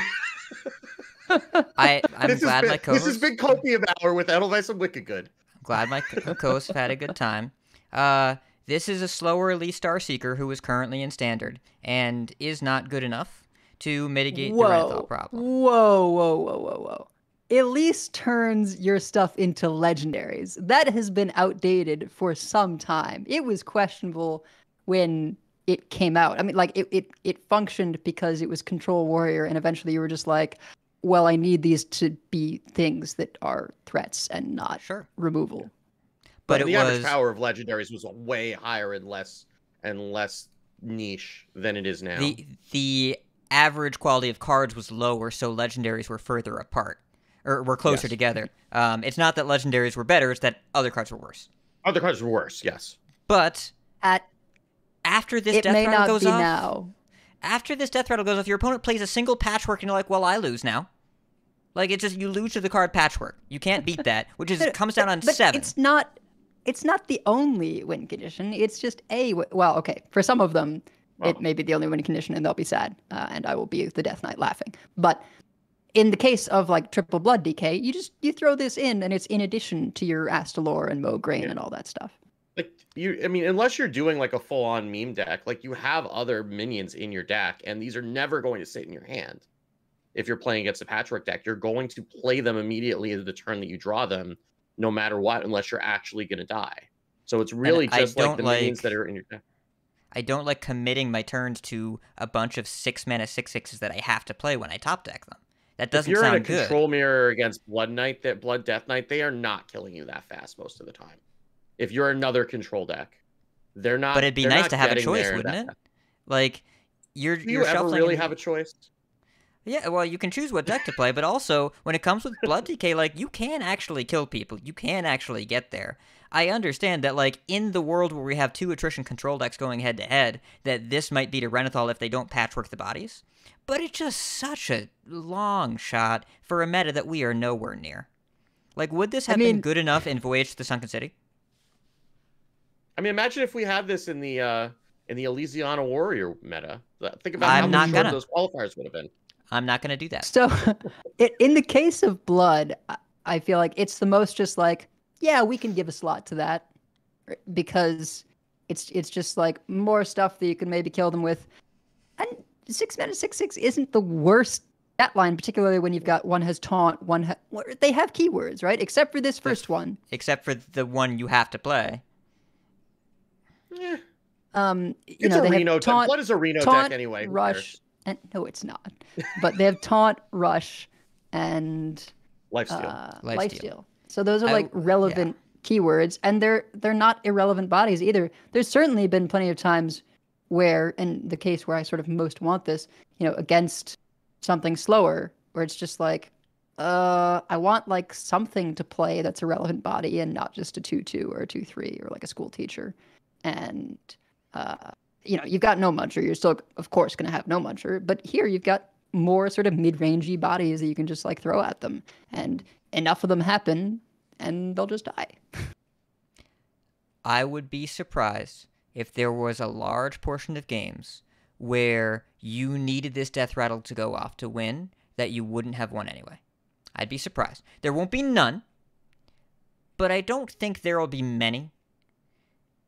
I, I'm this glad has my been, co this has been Copium Hour with Edelweiss and Wicked Good. Glad my co hosts had a good time. Uh, this is a slower Elise Starseeker who is currently in Standard and is not good enough to mitigate the whoa, problem. whoa, whoa, whoa, whoa, whoa. Elise turns your stuff into legendaries. That has been outdated for some time. It was questionable when it came out. I mean, like it, it, it functioned because it was Control Warrior, and eventually you were just like, well, I need these to be things that are threats and not Sure. removal. But the it average was power of legendaries was way higher and less and less niche than it is now. the the average quality of cards was lower, so legendaries were further apart or were closer Yes. together. Um, it's not that legendaries were better; it's that other cards were worse. Other cards were worse, yes. But At after this it death may rattle not goes be off, now. after this death rattle goes off, your opponent plays a single Patchwerk, and you're like, "Well, I lose now." Like it's just you lose to the card Patchwerk. You can't beat that, which is But- comes down on but seven. It's not. It's not the only win condition. It's just a. Well, okay. For some of them, Well. it may be the only win condition, and they'll be sad, uh, and I will be the Death Knight laughing. But in the case of like triple blood decay, you just you throw this in, and it's in addition to your Astalor and Mograine Yeah. and all that stuff. Like you I mean, unless you're doing like a full on meme deck, like you have other minions in your deck, and these are never going to sit in your hand. If you're playing against a Patchwerk deck, you're going to play them immediately in the turn that you draw them, no matter what, unless you're actually gonna die. So it's really I just like the minions that are in your deck. I don't like committing my turns to a bunch of six mana six sixes that I have to play when I top deck them. That doesn't sound good. If you're in a good. control mirror against Blood Knight, that Blood Death Knight, they are not killing you that fast most of the time. If you're another control deck, they're not. But it'd be nice to have a choice, wouldn't that it? fast. Like you're Do you're ever really and- have a choice? Yeah, well, you can choose what deck to play, but also when it comes with blood decay, like you can actually kill people. You can actually get there. I understand that, like in the world where we have two attrition control decks going head to head, that this might be to Renathal if they don't patchwork the bodies. But it's just such a long shot for a meta that we are nowhere near. Like, would this I have been good enough in Voyage to the Sunken City? I mean, imagine if we had this in the uh in the Elysiana Warrior meta. Think about I'm how not short gonna. those qualifiers would have been. I'm not going to do that. So, it, in the case of blood, I- I feel like it's the most just like, yeah, we can give a slot to that because it's it's just like more stuff that you can maybe kill them with. And six mana six six isn't the worst stat line, particularly when you've got one has taunt, one ha- they have keywords, right? Except for this first one. Except for the one you have to play. Eh, Um, you it's know, a they Reno have deck. taunt, Blood is a Reno taunt, deck anyway. rush, and no, it's not. But they have taunt, rush, and Lifesteal. uh, Lifesteal. lifesteal. So those are I- like relevant keywords, and they're they're not irrelevant bodies either. There's certainly been plenty of times where, in the case where I sort of most want this, you know, against something slower, where it's just like, uh, I want like something to play that's a relevant body and not just a two two or a two three or like a school teacher, and uh, you know, you've got no muncher. You're still, of course, going to have no muncher, but here you've got more sort of mid-rangey bodies that you can just like throw at them, and enough of them happen, and they'll just die. I would be surprised if there was a large portion of games where you needed this death rattle to go off to win that you wouldn't have won anyway. I'd be surprised. There won't be none, but I don't think there will be many.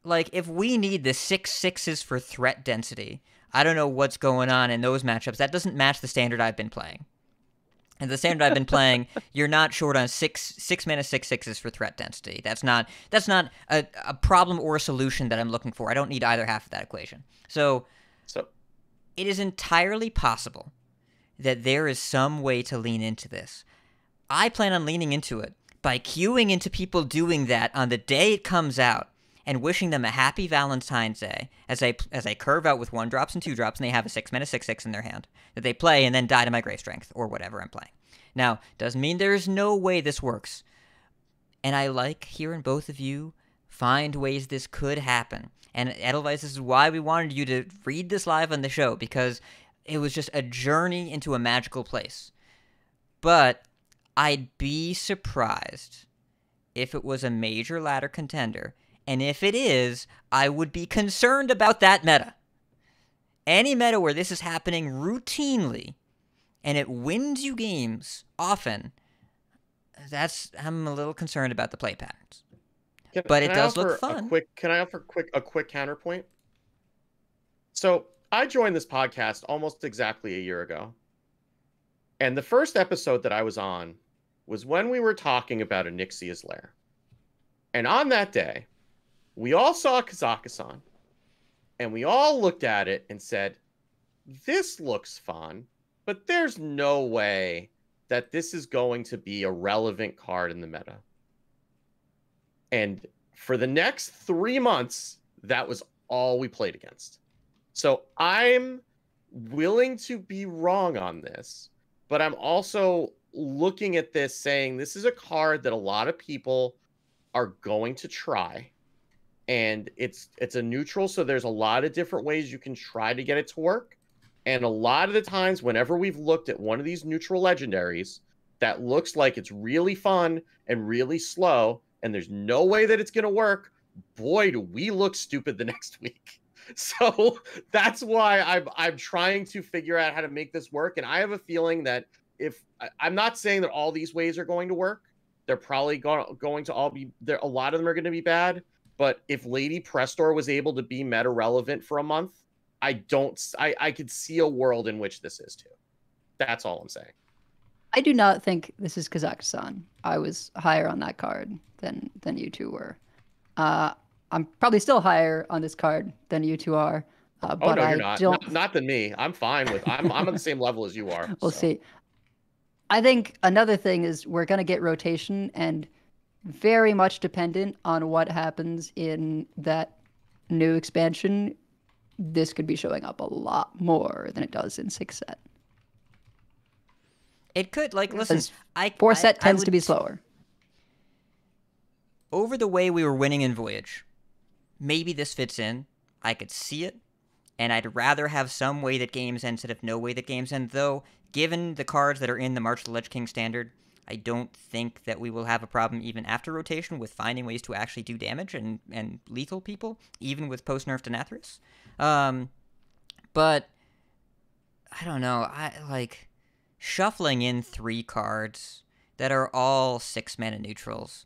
Like, if we need the six sixes for threat density, I don't know what's going on in those matchups. That doesn't match the standard I've been playing. And the standard I've been playing, you're not short on six six mana six sixes for threat density. That's not that's not a, a problem or a solution that I'm looking for. I don't need either half of that equation. So so it is entirely possible that there is some way to lean into this. I plan on leaning into it by queuing into people doing that on the day it comes out and wishing them a happy Valentine's Day as I as I curve out with one drops and two drops and they have a six mana six six in their hand that they play and then die to my grave strength or whatever I'm playing. Now, doesn't mean there's no way this works. And I like hearing both of you find ways this could happen. And Edelweiss, this is why we wanted you to read this live on the show because it was just a journey into a magical place. But I'd be surprised if it was a major ladder contender. And if it is, I would be concerned about that meta. Any meta where this is happening routinely and it wins you games often, that's I'm a little concerned about the play patterns. Can- But can it does look fun. quick, can I offer quick a quick counterpoint? So I joined this podcast almost exactly a year ago, and the first episode that I was on was when we were talking about Onyxia's lair. And on that day, we all saw Kazakusan, and we all looked at it and said, "This looks fun, but there's no way that this is going to be a relevant card in the meta." And for the next three months, that was all we played against. So I'm willing to be wrong on this, but I'm also looking at this saying this is a card that a lot of people are going to try. And it's it's a neutral, so there's a lot of different ways you can try to get it to work. And a lot of the times, whenever we've looked at one of these neutral legendaries that looks like it's really fun and really slow, and there's no way that it's going to work, boy, do we look stupid the next week. So that's why I'm I'm trying to figure out how to make this work. And I have a feeling that if I'm not saying that all these ways are going to work, they're probably go- going to all be there. A lot of them are going to be bad. But if Lady Prestor was able to be meta relevant for a month, I don't. I I could see a world in which this is too. That's all I'm saying. I do not think this is Kazakusan. I was higher on that card than than you two were. Uh, I'm probably still higher on this card than you two are. Uh, Oh but no, I you're not. don't. not. Not than me. I'm fine with. I'm I'm on the same level as you are. We'll so. see. I think another thing is we're gonna get rotation and very much dependent on what happens in that new expansion. This could be showing up a lot more than it does in six set. It could like listen. I Four I- set I tends to would- be slower. over the way we were winning in Voyage, maybe this fits in. I could see it, and I'd rather have some way that games end instead of no way that games end. Though, given the cards that are in the March of the Lich King standard, I don't think that we will have a problem even after rotation with finding ways to actually do damage and, and lethal people, even with post nerf Denathrius. Um, but I don't know. I like shuffling in three cards that are all six mana neutrals.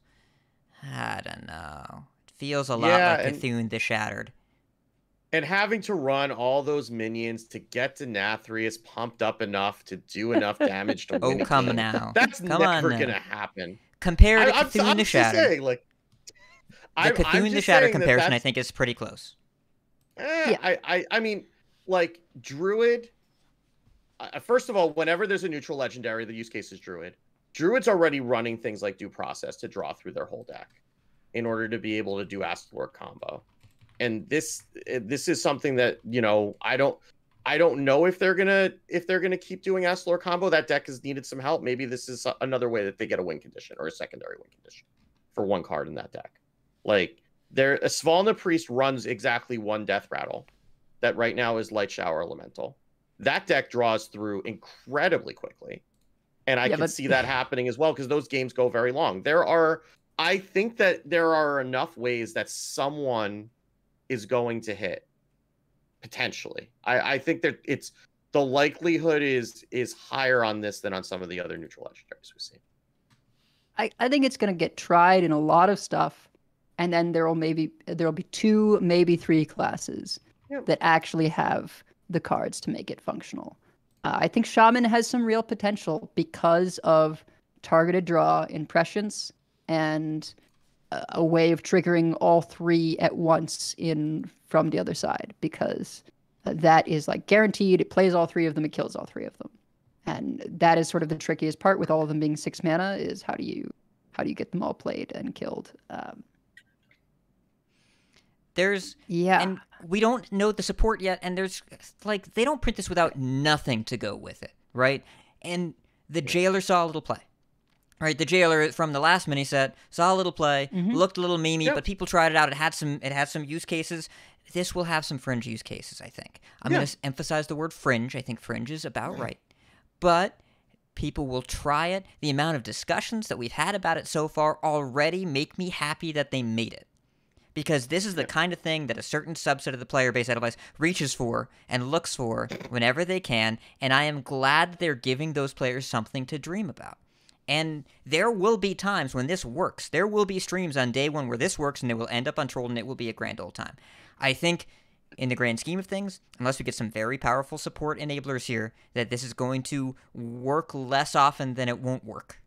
I don't know. It feels a lot Yeah, like C'Thun the Shattered. And having to run all those minions to get to Nathrius pumped up enough to do enough damage to Oh, win a come game. now. That's Come never gonna happen. Compared to I, am I'm the just saying, like The I'm- I'm C'Thun the just Shattered saying that comparison, I think, is pretty close. eh, Yeah. I, I, I mean, like Druid. Uh, first of all, whenever there's a neutral legendary, the use case is Druid. Druid's already running things like due process to draw through their whole deck in order to be able to do Astalor combo. And this eh, this is something that, you know, I don't I don't know if they're gonna if they're gonna keep doing Astalor combo. That deck has needed some help. Maybe this is another way that they get a win condition or a secondary win condition for one card in that deck. Like there, a Svalna Priest runs exactly one Deathrattle, that right now is Lightshower Elemental. That deck draws through incredibly quickly, and I Yeah, can but- see that happening as well because those games go very long. There are, I think that there are enough ways that someone is going to hit potentially. I, I think that it's the likelihood is is higher on this than on some of the other neutral legendaries we've seen. I, I think it's going to get tried in a lot of stuff, and then there will maybe there will be two, maybe three classes Yep. that actually have the cards to make it functional. Uh, I think Shaman has some real potential because of targeted draw, impressions, and a, way of triggering all three at once in from the other side. Because that is like guaranteed. It plays all three of them. It kills all three of them. and that is sort of the trickiest part with all of them being six mana is how do you how do you get them all played and killed um, There's yeah and we don't know the support yet and there's like they don't print this without nothing to go with it right and the jailer saw a little play right? The jailer from the last mini set saw a little play mm-hmm. looked a little memey Yep. but people tried it out. It had some it had some use cases. This will have some fringe use cases i think. I'm Yeah. going to emphasize the word fringe. I think fringe is about right. but people will try it. The amount of discussions that we've had about it so far already make me happy that they made it. Because this is the kind of thing that a certain subset of the player base Edelweiss reaches for and looks for whenever they can, and I am glad they're giving those players something to dream about. And there will be times when this works. There will be streams on day one where this works and it will end up on untrolled and it will be a grand old time. I think, in the grand scheme of things, unless we get some very powerful support enablers here, that this is going to work less often than it won't work.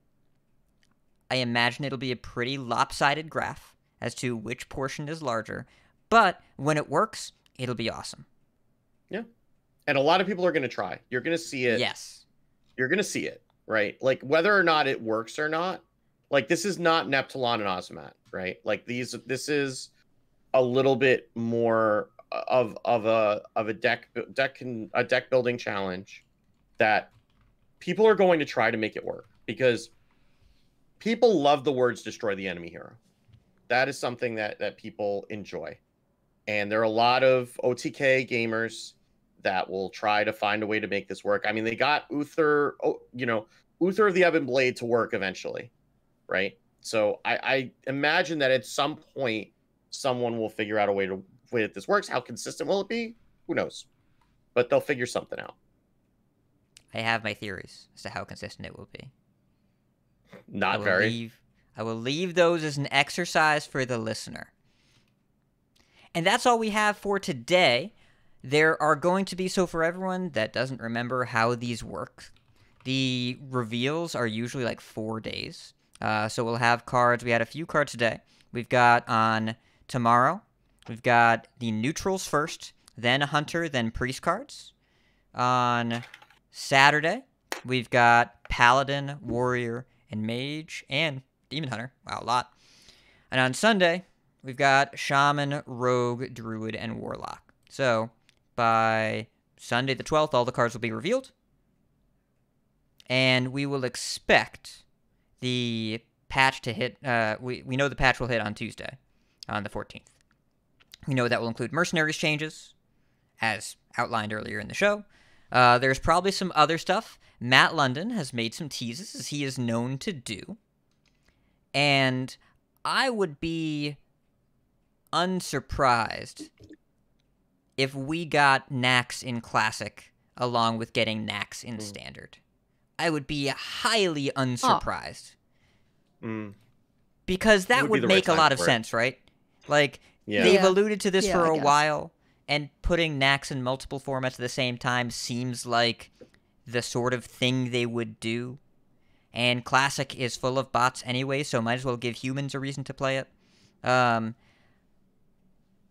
I imagine it'll be a pretty lopsided graph as to which portion is larger, but when it works, it'll be awesome. Yeah. And a lot of people are going to try. You're going to see it. Yes. You're going to see it, right? Like whether or not it works or not. Like this is not Neptulon and Ozumat, right? Like these this is a little bit more of of a of a deck deck and a deck building challenge that people are going to try to make it work because people love the words destroy the enemy hero. That is something that that people enjoy. And there are a lot of OTK gamers that will try to find a way to make this work. I mean, they got Uther, oh, you know, Uther of the Ebon Blade to work eventually, right? So I, I imagine that at some point someone will figure out a way to way that this works. How consistent will it be? Who knows? But they'll figure something out. I have my theories as to how consistent it will be. I Not will very. Leave, I will leave those as an exercise for the listener. And that's all we have for today. There are going to be, so for everyone that doesn't remember how these work, the reveals are usually like four days. Uh, so we'll have cards. We had a few cards today. We've got on tomorrow, we've got the neutrals first, then a Hunter, then Priest cards. On Saturday, we've got Paladin, Warrior, and Mage, and Demon Hunter. Wow, a lot. And on Sunday, we've got Shaman, Rogue, Druid, and Warlock. So by Sunday the 12th, all the cards will be revealed. And we will expect the patch to hit. Uh, we, we know the patch will hit on Tuesday, on the 14th. We know that will include mercenaries changes, as outlined earlier in the show. Uh, there's probably some other stuff. Matt London has made some teases, as he is known to do. And I would be unsurprised if we got Naxx in Classic along with getting Naxx in Standard. I would be highly unsurprised Mm, because that would be would, the right make a lot of for it. sense, right? Like yeah. they've Yeah. alluded to this Yeah, for I a guess. while, and putting Naxx in multiple formats at the same time seems like the sort of thing they would do. And Classic is full of bots anyway, so might as well give humans a reason to play it. Um,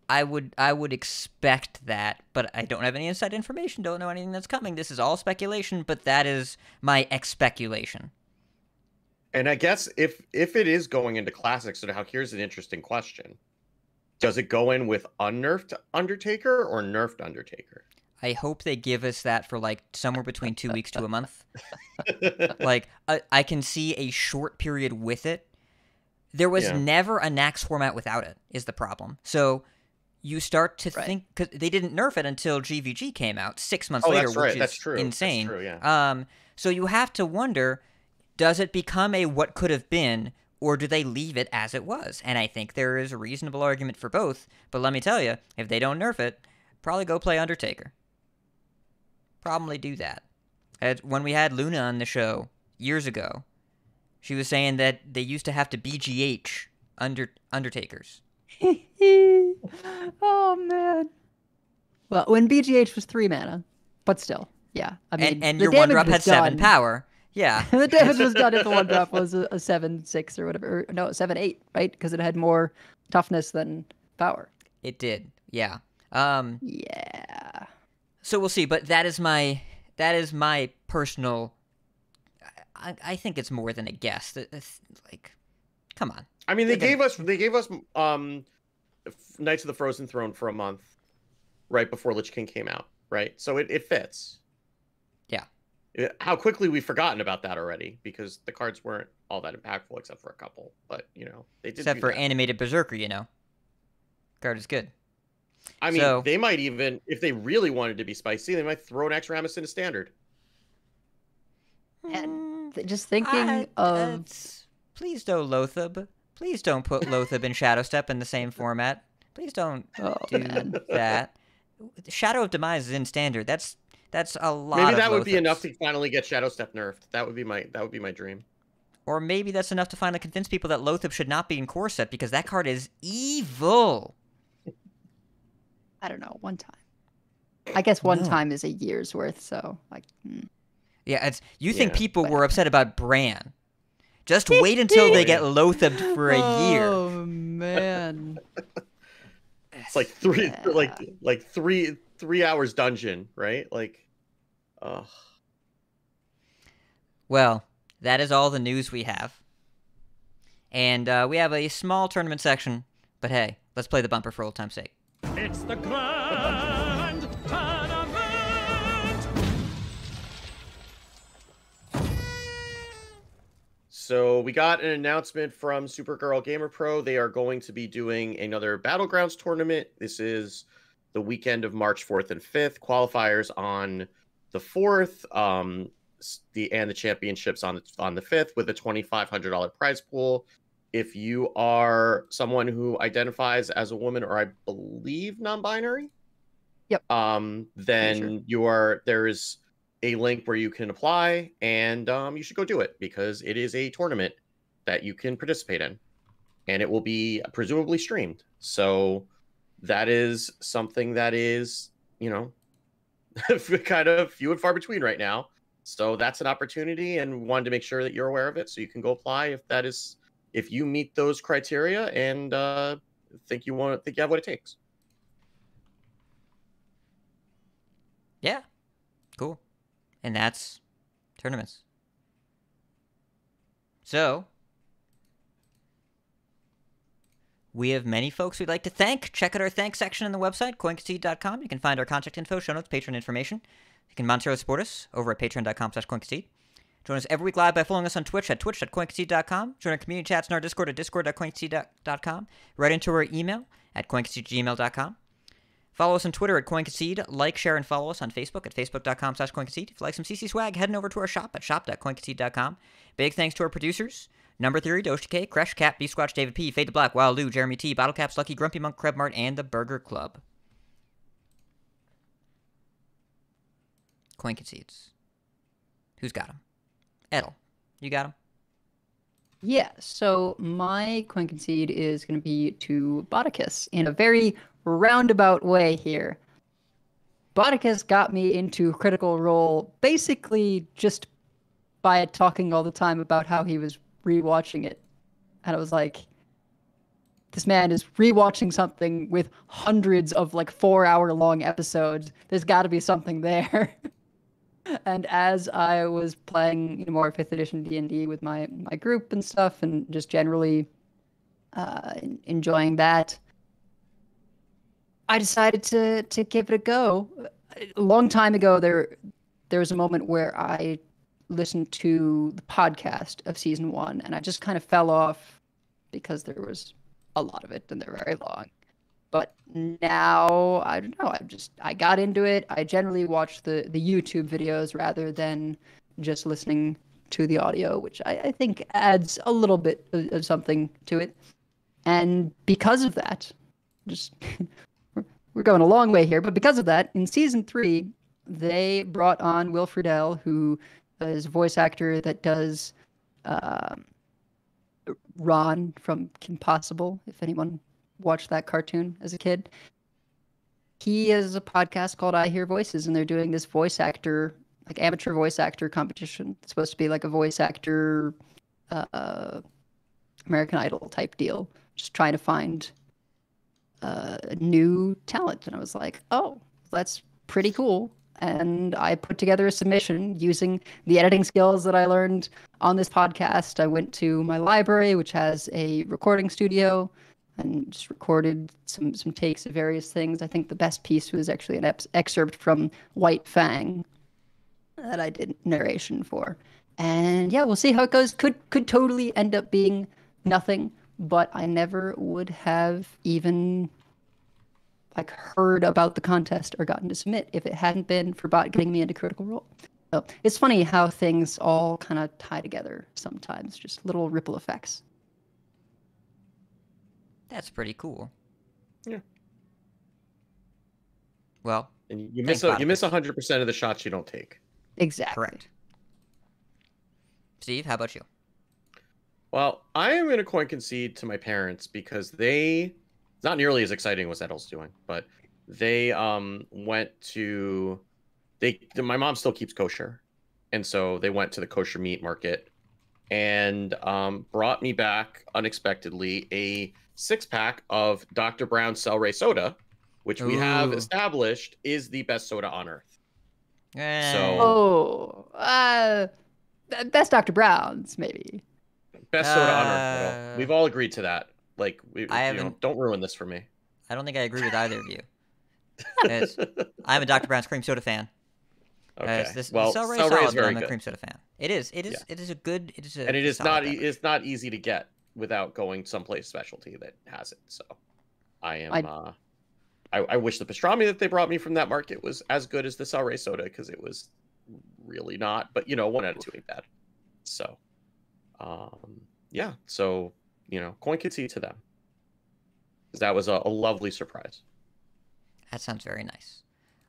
I would I would expect that, but I don't have any inside information. Don't know anything that's coming. This is all speculation, but that is my expeculation. And I guess if if it is going into classics, so now here's an interesting question: Does it go in with unnerfed Undertaker or nerfed Undertaker? I hope they give us that for like somewhere between two weeks to a month. like I, I can see a short period with it. There was Yeah. never a Naxx format without it. Is the problem? So you start to Right. think because they didn't nerf it until GVG came out six months Oh, later, that's which right. is That's true. That's insane. true, yeah. Um, so you have to wonder: Does it become a what could have been, or do they leave it as it was? And I think there is a reasonable argument for both. But let me tell you, if they don't nerf it, probably go play Undertaker. Probably do that. When we had Luna on the show years ago, she was saying that they used to have to BGH under Undertakers. oh man. Well, when BGH was three mana, but still, yeah. I mean, and and the your one damage drop was had seven done. power. Yeah. the damage was done if the one drop was a, a seven six or whatever. Or, no, seven eight, right? Because it had more toughness than power. It did. Yeah. Um Yeah. so we'll see, but that is my that is my personal I, I think it's more than a guess. Th- th- Like, come on. I mean, they gave us they gave us um, Knights of the Frozen Throne for a month, right before Lich King came out, right? So it, it fits. Yeah. It- how quickly we've forgotten about that already because the cards weren't all that impactful except for a couple. But you know, they did. Except for that. animated berserker, you know. Card is good. I mean, so- they might even, if they really wanted to be spicy, they might throw Naxxramas into standard. And th- just thinking I- of it's- please don't Loatheb. Please don't put Loatheb and Shadowstep in the same format. Please don't oh do man, that. Shadow of Demise is in standard. That's that's a lot. Maybe of that would be enough to finally get Shadowstep nerfed. That would be my that would be my dream. Or maybe that's enough to finally convince people that Loatheb should not be in core set because that card is evil. I don't know. One time, I guess one No. time is a year's worth. So like, mm. Yeah, it's you think Yeah. people were upset about Brann. Just wait until they get Loatheb for a year. Oh man. It's like three like Yeah. like three three hours dungeon, right? Like, uh Well, that is all the news we have. And uh, we have a small tournament section, but hey, let's play the bumper for old time's sake. It's the grand So we got an announcement from Supergirl Gamer Pro. They are going to be doing another Battlegrounds tournament. This is the weekend of March 4th and 5th. Qualifiers on the 4th, um, the and the championships on the on the 5th with a $2500 prize pool. If you are someone who identifies as a woman or I believe non-binary, Yep. um then sure. you are there is a link where you can apply and um, you should go do it because it is a tournament that you can participate in and it will be presumably streamed. So that is something that is you know kind of few and far between right now. So that's an opportunity and wanted to make sure that you're aware of it so you can go apply if that is if you meet those criteria and uh, think you want think you have what it takes. Yeah. And that's tournaments. So, we have many folks we'd like to thank. Check out our thanks section on the website, coinconcede.com. You can find our contact info, show notes, patron information. You can monetarily support us over at patreon.com slash. Join us every week live by following us on Twitch at twitch.coinconcede.com. Join our community chats in our Discord at discord.coinconcede.com. Write into our email at coinconcede@gmail.com. Follow us on Twitter at CoinConcede. Like, share, and follow us on Facebook at facebook.com slash CoinConcede. If you like some CC swag, head on over to our shop at shop.coinconcede.com. Big thanks to our producers, Number Theory, Doja K, Crash Cat, B Squatch, David P, Fade to Black, Wild Lou, Jeremy T, Bottle Caps, Lucky, Grumpy Monk, Crab Mart, and the Burger Club. Coin concedes. Who's got him? Edel. You got him? Yeah, so my coin concede is going to be to Bodicus in a very roundabout way here. Bodicus got me into Critical Role basically just by talking all the time about how he was rewatching it. And I was like, this man is rewatching something with hundreds of like four hour long episodes. There's got to be something there. and as I was playing you know, more fifth edition D and D with my my group and stuff, and just generally uh, enjoying that, I decided to to give it a go. A long time ago, there there was a moment where I listened to the podcast of season one, and I just kind of fell off because there was a lot of it, and they're very long. But now I don't know. I just I got into it. I generally watch the the YouTube videos rather than just listening to the audio, which I, I think adds a little bit of, of something to it. And because of that, just we're, going a long way here, but because of that, in season three, they brought on Will Friedle, who is a voice actor that does um, Ron from Kim Possible. If anyone watched that cartoon as a kid, he has a podcast called I Hear Voices, and they're doing this voice actor, like amateur voice actor competition. It's supposed to be like a voice actor, uh, American Idol type deal. Just trying to find uh, new talent, and I was like, oh, that's pretty cool. and I put together a submission using the editing skills that I learned on this podcast. I went to my library, which has a recording studio, and just recorded some some takes of various things. I think the best piece was actually an excerpt from White Fang that I did narration for. And yeah, we'll see how it goes. Could could totally end up being nothing, but I never would have even like heard about the contest or gotten to submit if it hadn't been for bot getting me into critical role. So it's funny how things all kind of tie together sometimes, just little ripple effects. That's pretty cool. Yeah. Well, And you- you miss a, you miss hundred percent of the shots you don't take. Exactly. correct. Steve, how about you? Well, I am going to coin concede to my parents because they it's not nearly as exciting as Edel's doing, but they um went to they my mom still keeps kosher, and so they went to the kosher meat market and um brought me back unexpectedly a six pack of Dr. Brown Celery soda, which we have established is the best soda on earth. Eh, Oh, uh, th- that's Dr. Brown's, maybe. Best soda on earth. Uh, We've all agreed to that. Like, we, I you know, haven't- don't ruin this for me. I don't think I agree with either of you. I'm a Dr. Brown's cream soda fan. Okay. it's this, well, Celery Celery solid, is very I'm a good, cream soda fan. It is. It is. Yeah. It is a good. It is a. and it is not. e- beverage. It's not easy to get without going someplace specialty that has it. So, I am. I- uh I, I wish the pastrami that they brought me from that market was as good as the Celery soda because it was really not. But you know, one out of two ain't bad. So, um, yeah. So you know, coin concede to them. 'Cause That was a, a lovely surprise. That sounds very nice.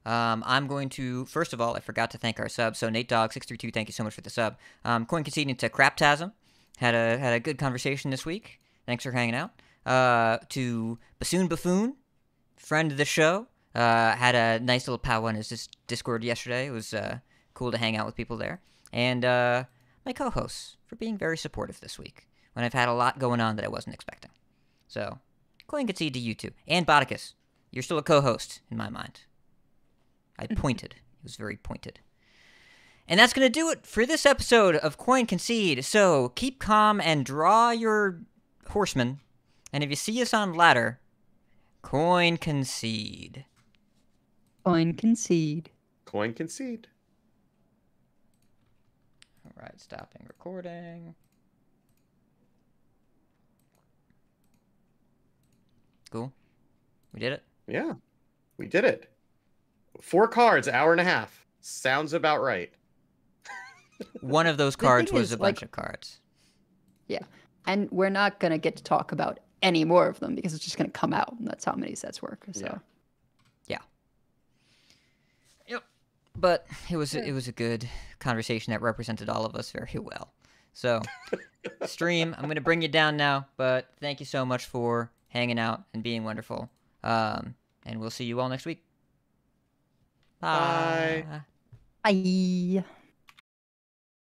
Um, I'm going to first of all, I forgot to thank our sub. So Nate Dog six three two, thank you so much for the sub. Um, coin conceding to Craptasm, had a had a good conversation this week. Thanks for hanging out. Uh, to Bassoon Buffoon, friend of the show, uh, had a nice little powwow in his dis- Discord yesterday. It was uh, cool to hang out with people there, and uh, my co-hosts for being very supportive this week when I've had a lot going on that I wasn't expecting. So, coin concede to you two and Bodicus. You're still a co-host in my mind. I mm-hmm. pointed. It was very pointed. And that's going to do it for this episode of Coin Concede. So keep calm and draw your horsemen. And if you see us on ladder, coin concede. Coin concede. Coin concede. All right, stopping recording. Cool. We did it. Yeah, we did it. Four cards, hour and a half. Sounds about right. One of those cards was is, a bunch like- of cards. Yeah, and we're not going to get to talk about any more of them because it's just going to come out. And that's how many sets work. So, Yeah. Yep. But it was a, it was a good conversation that represented all of us very well. So, stream, I'm gonna bring you down now. But thank you so much for hanging out and being wonderful. Um, and we'll see you all next week. Bye. Bye. bye.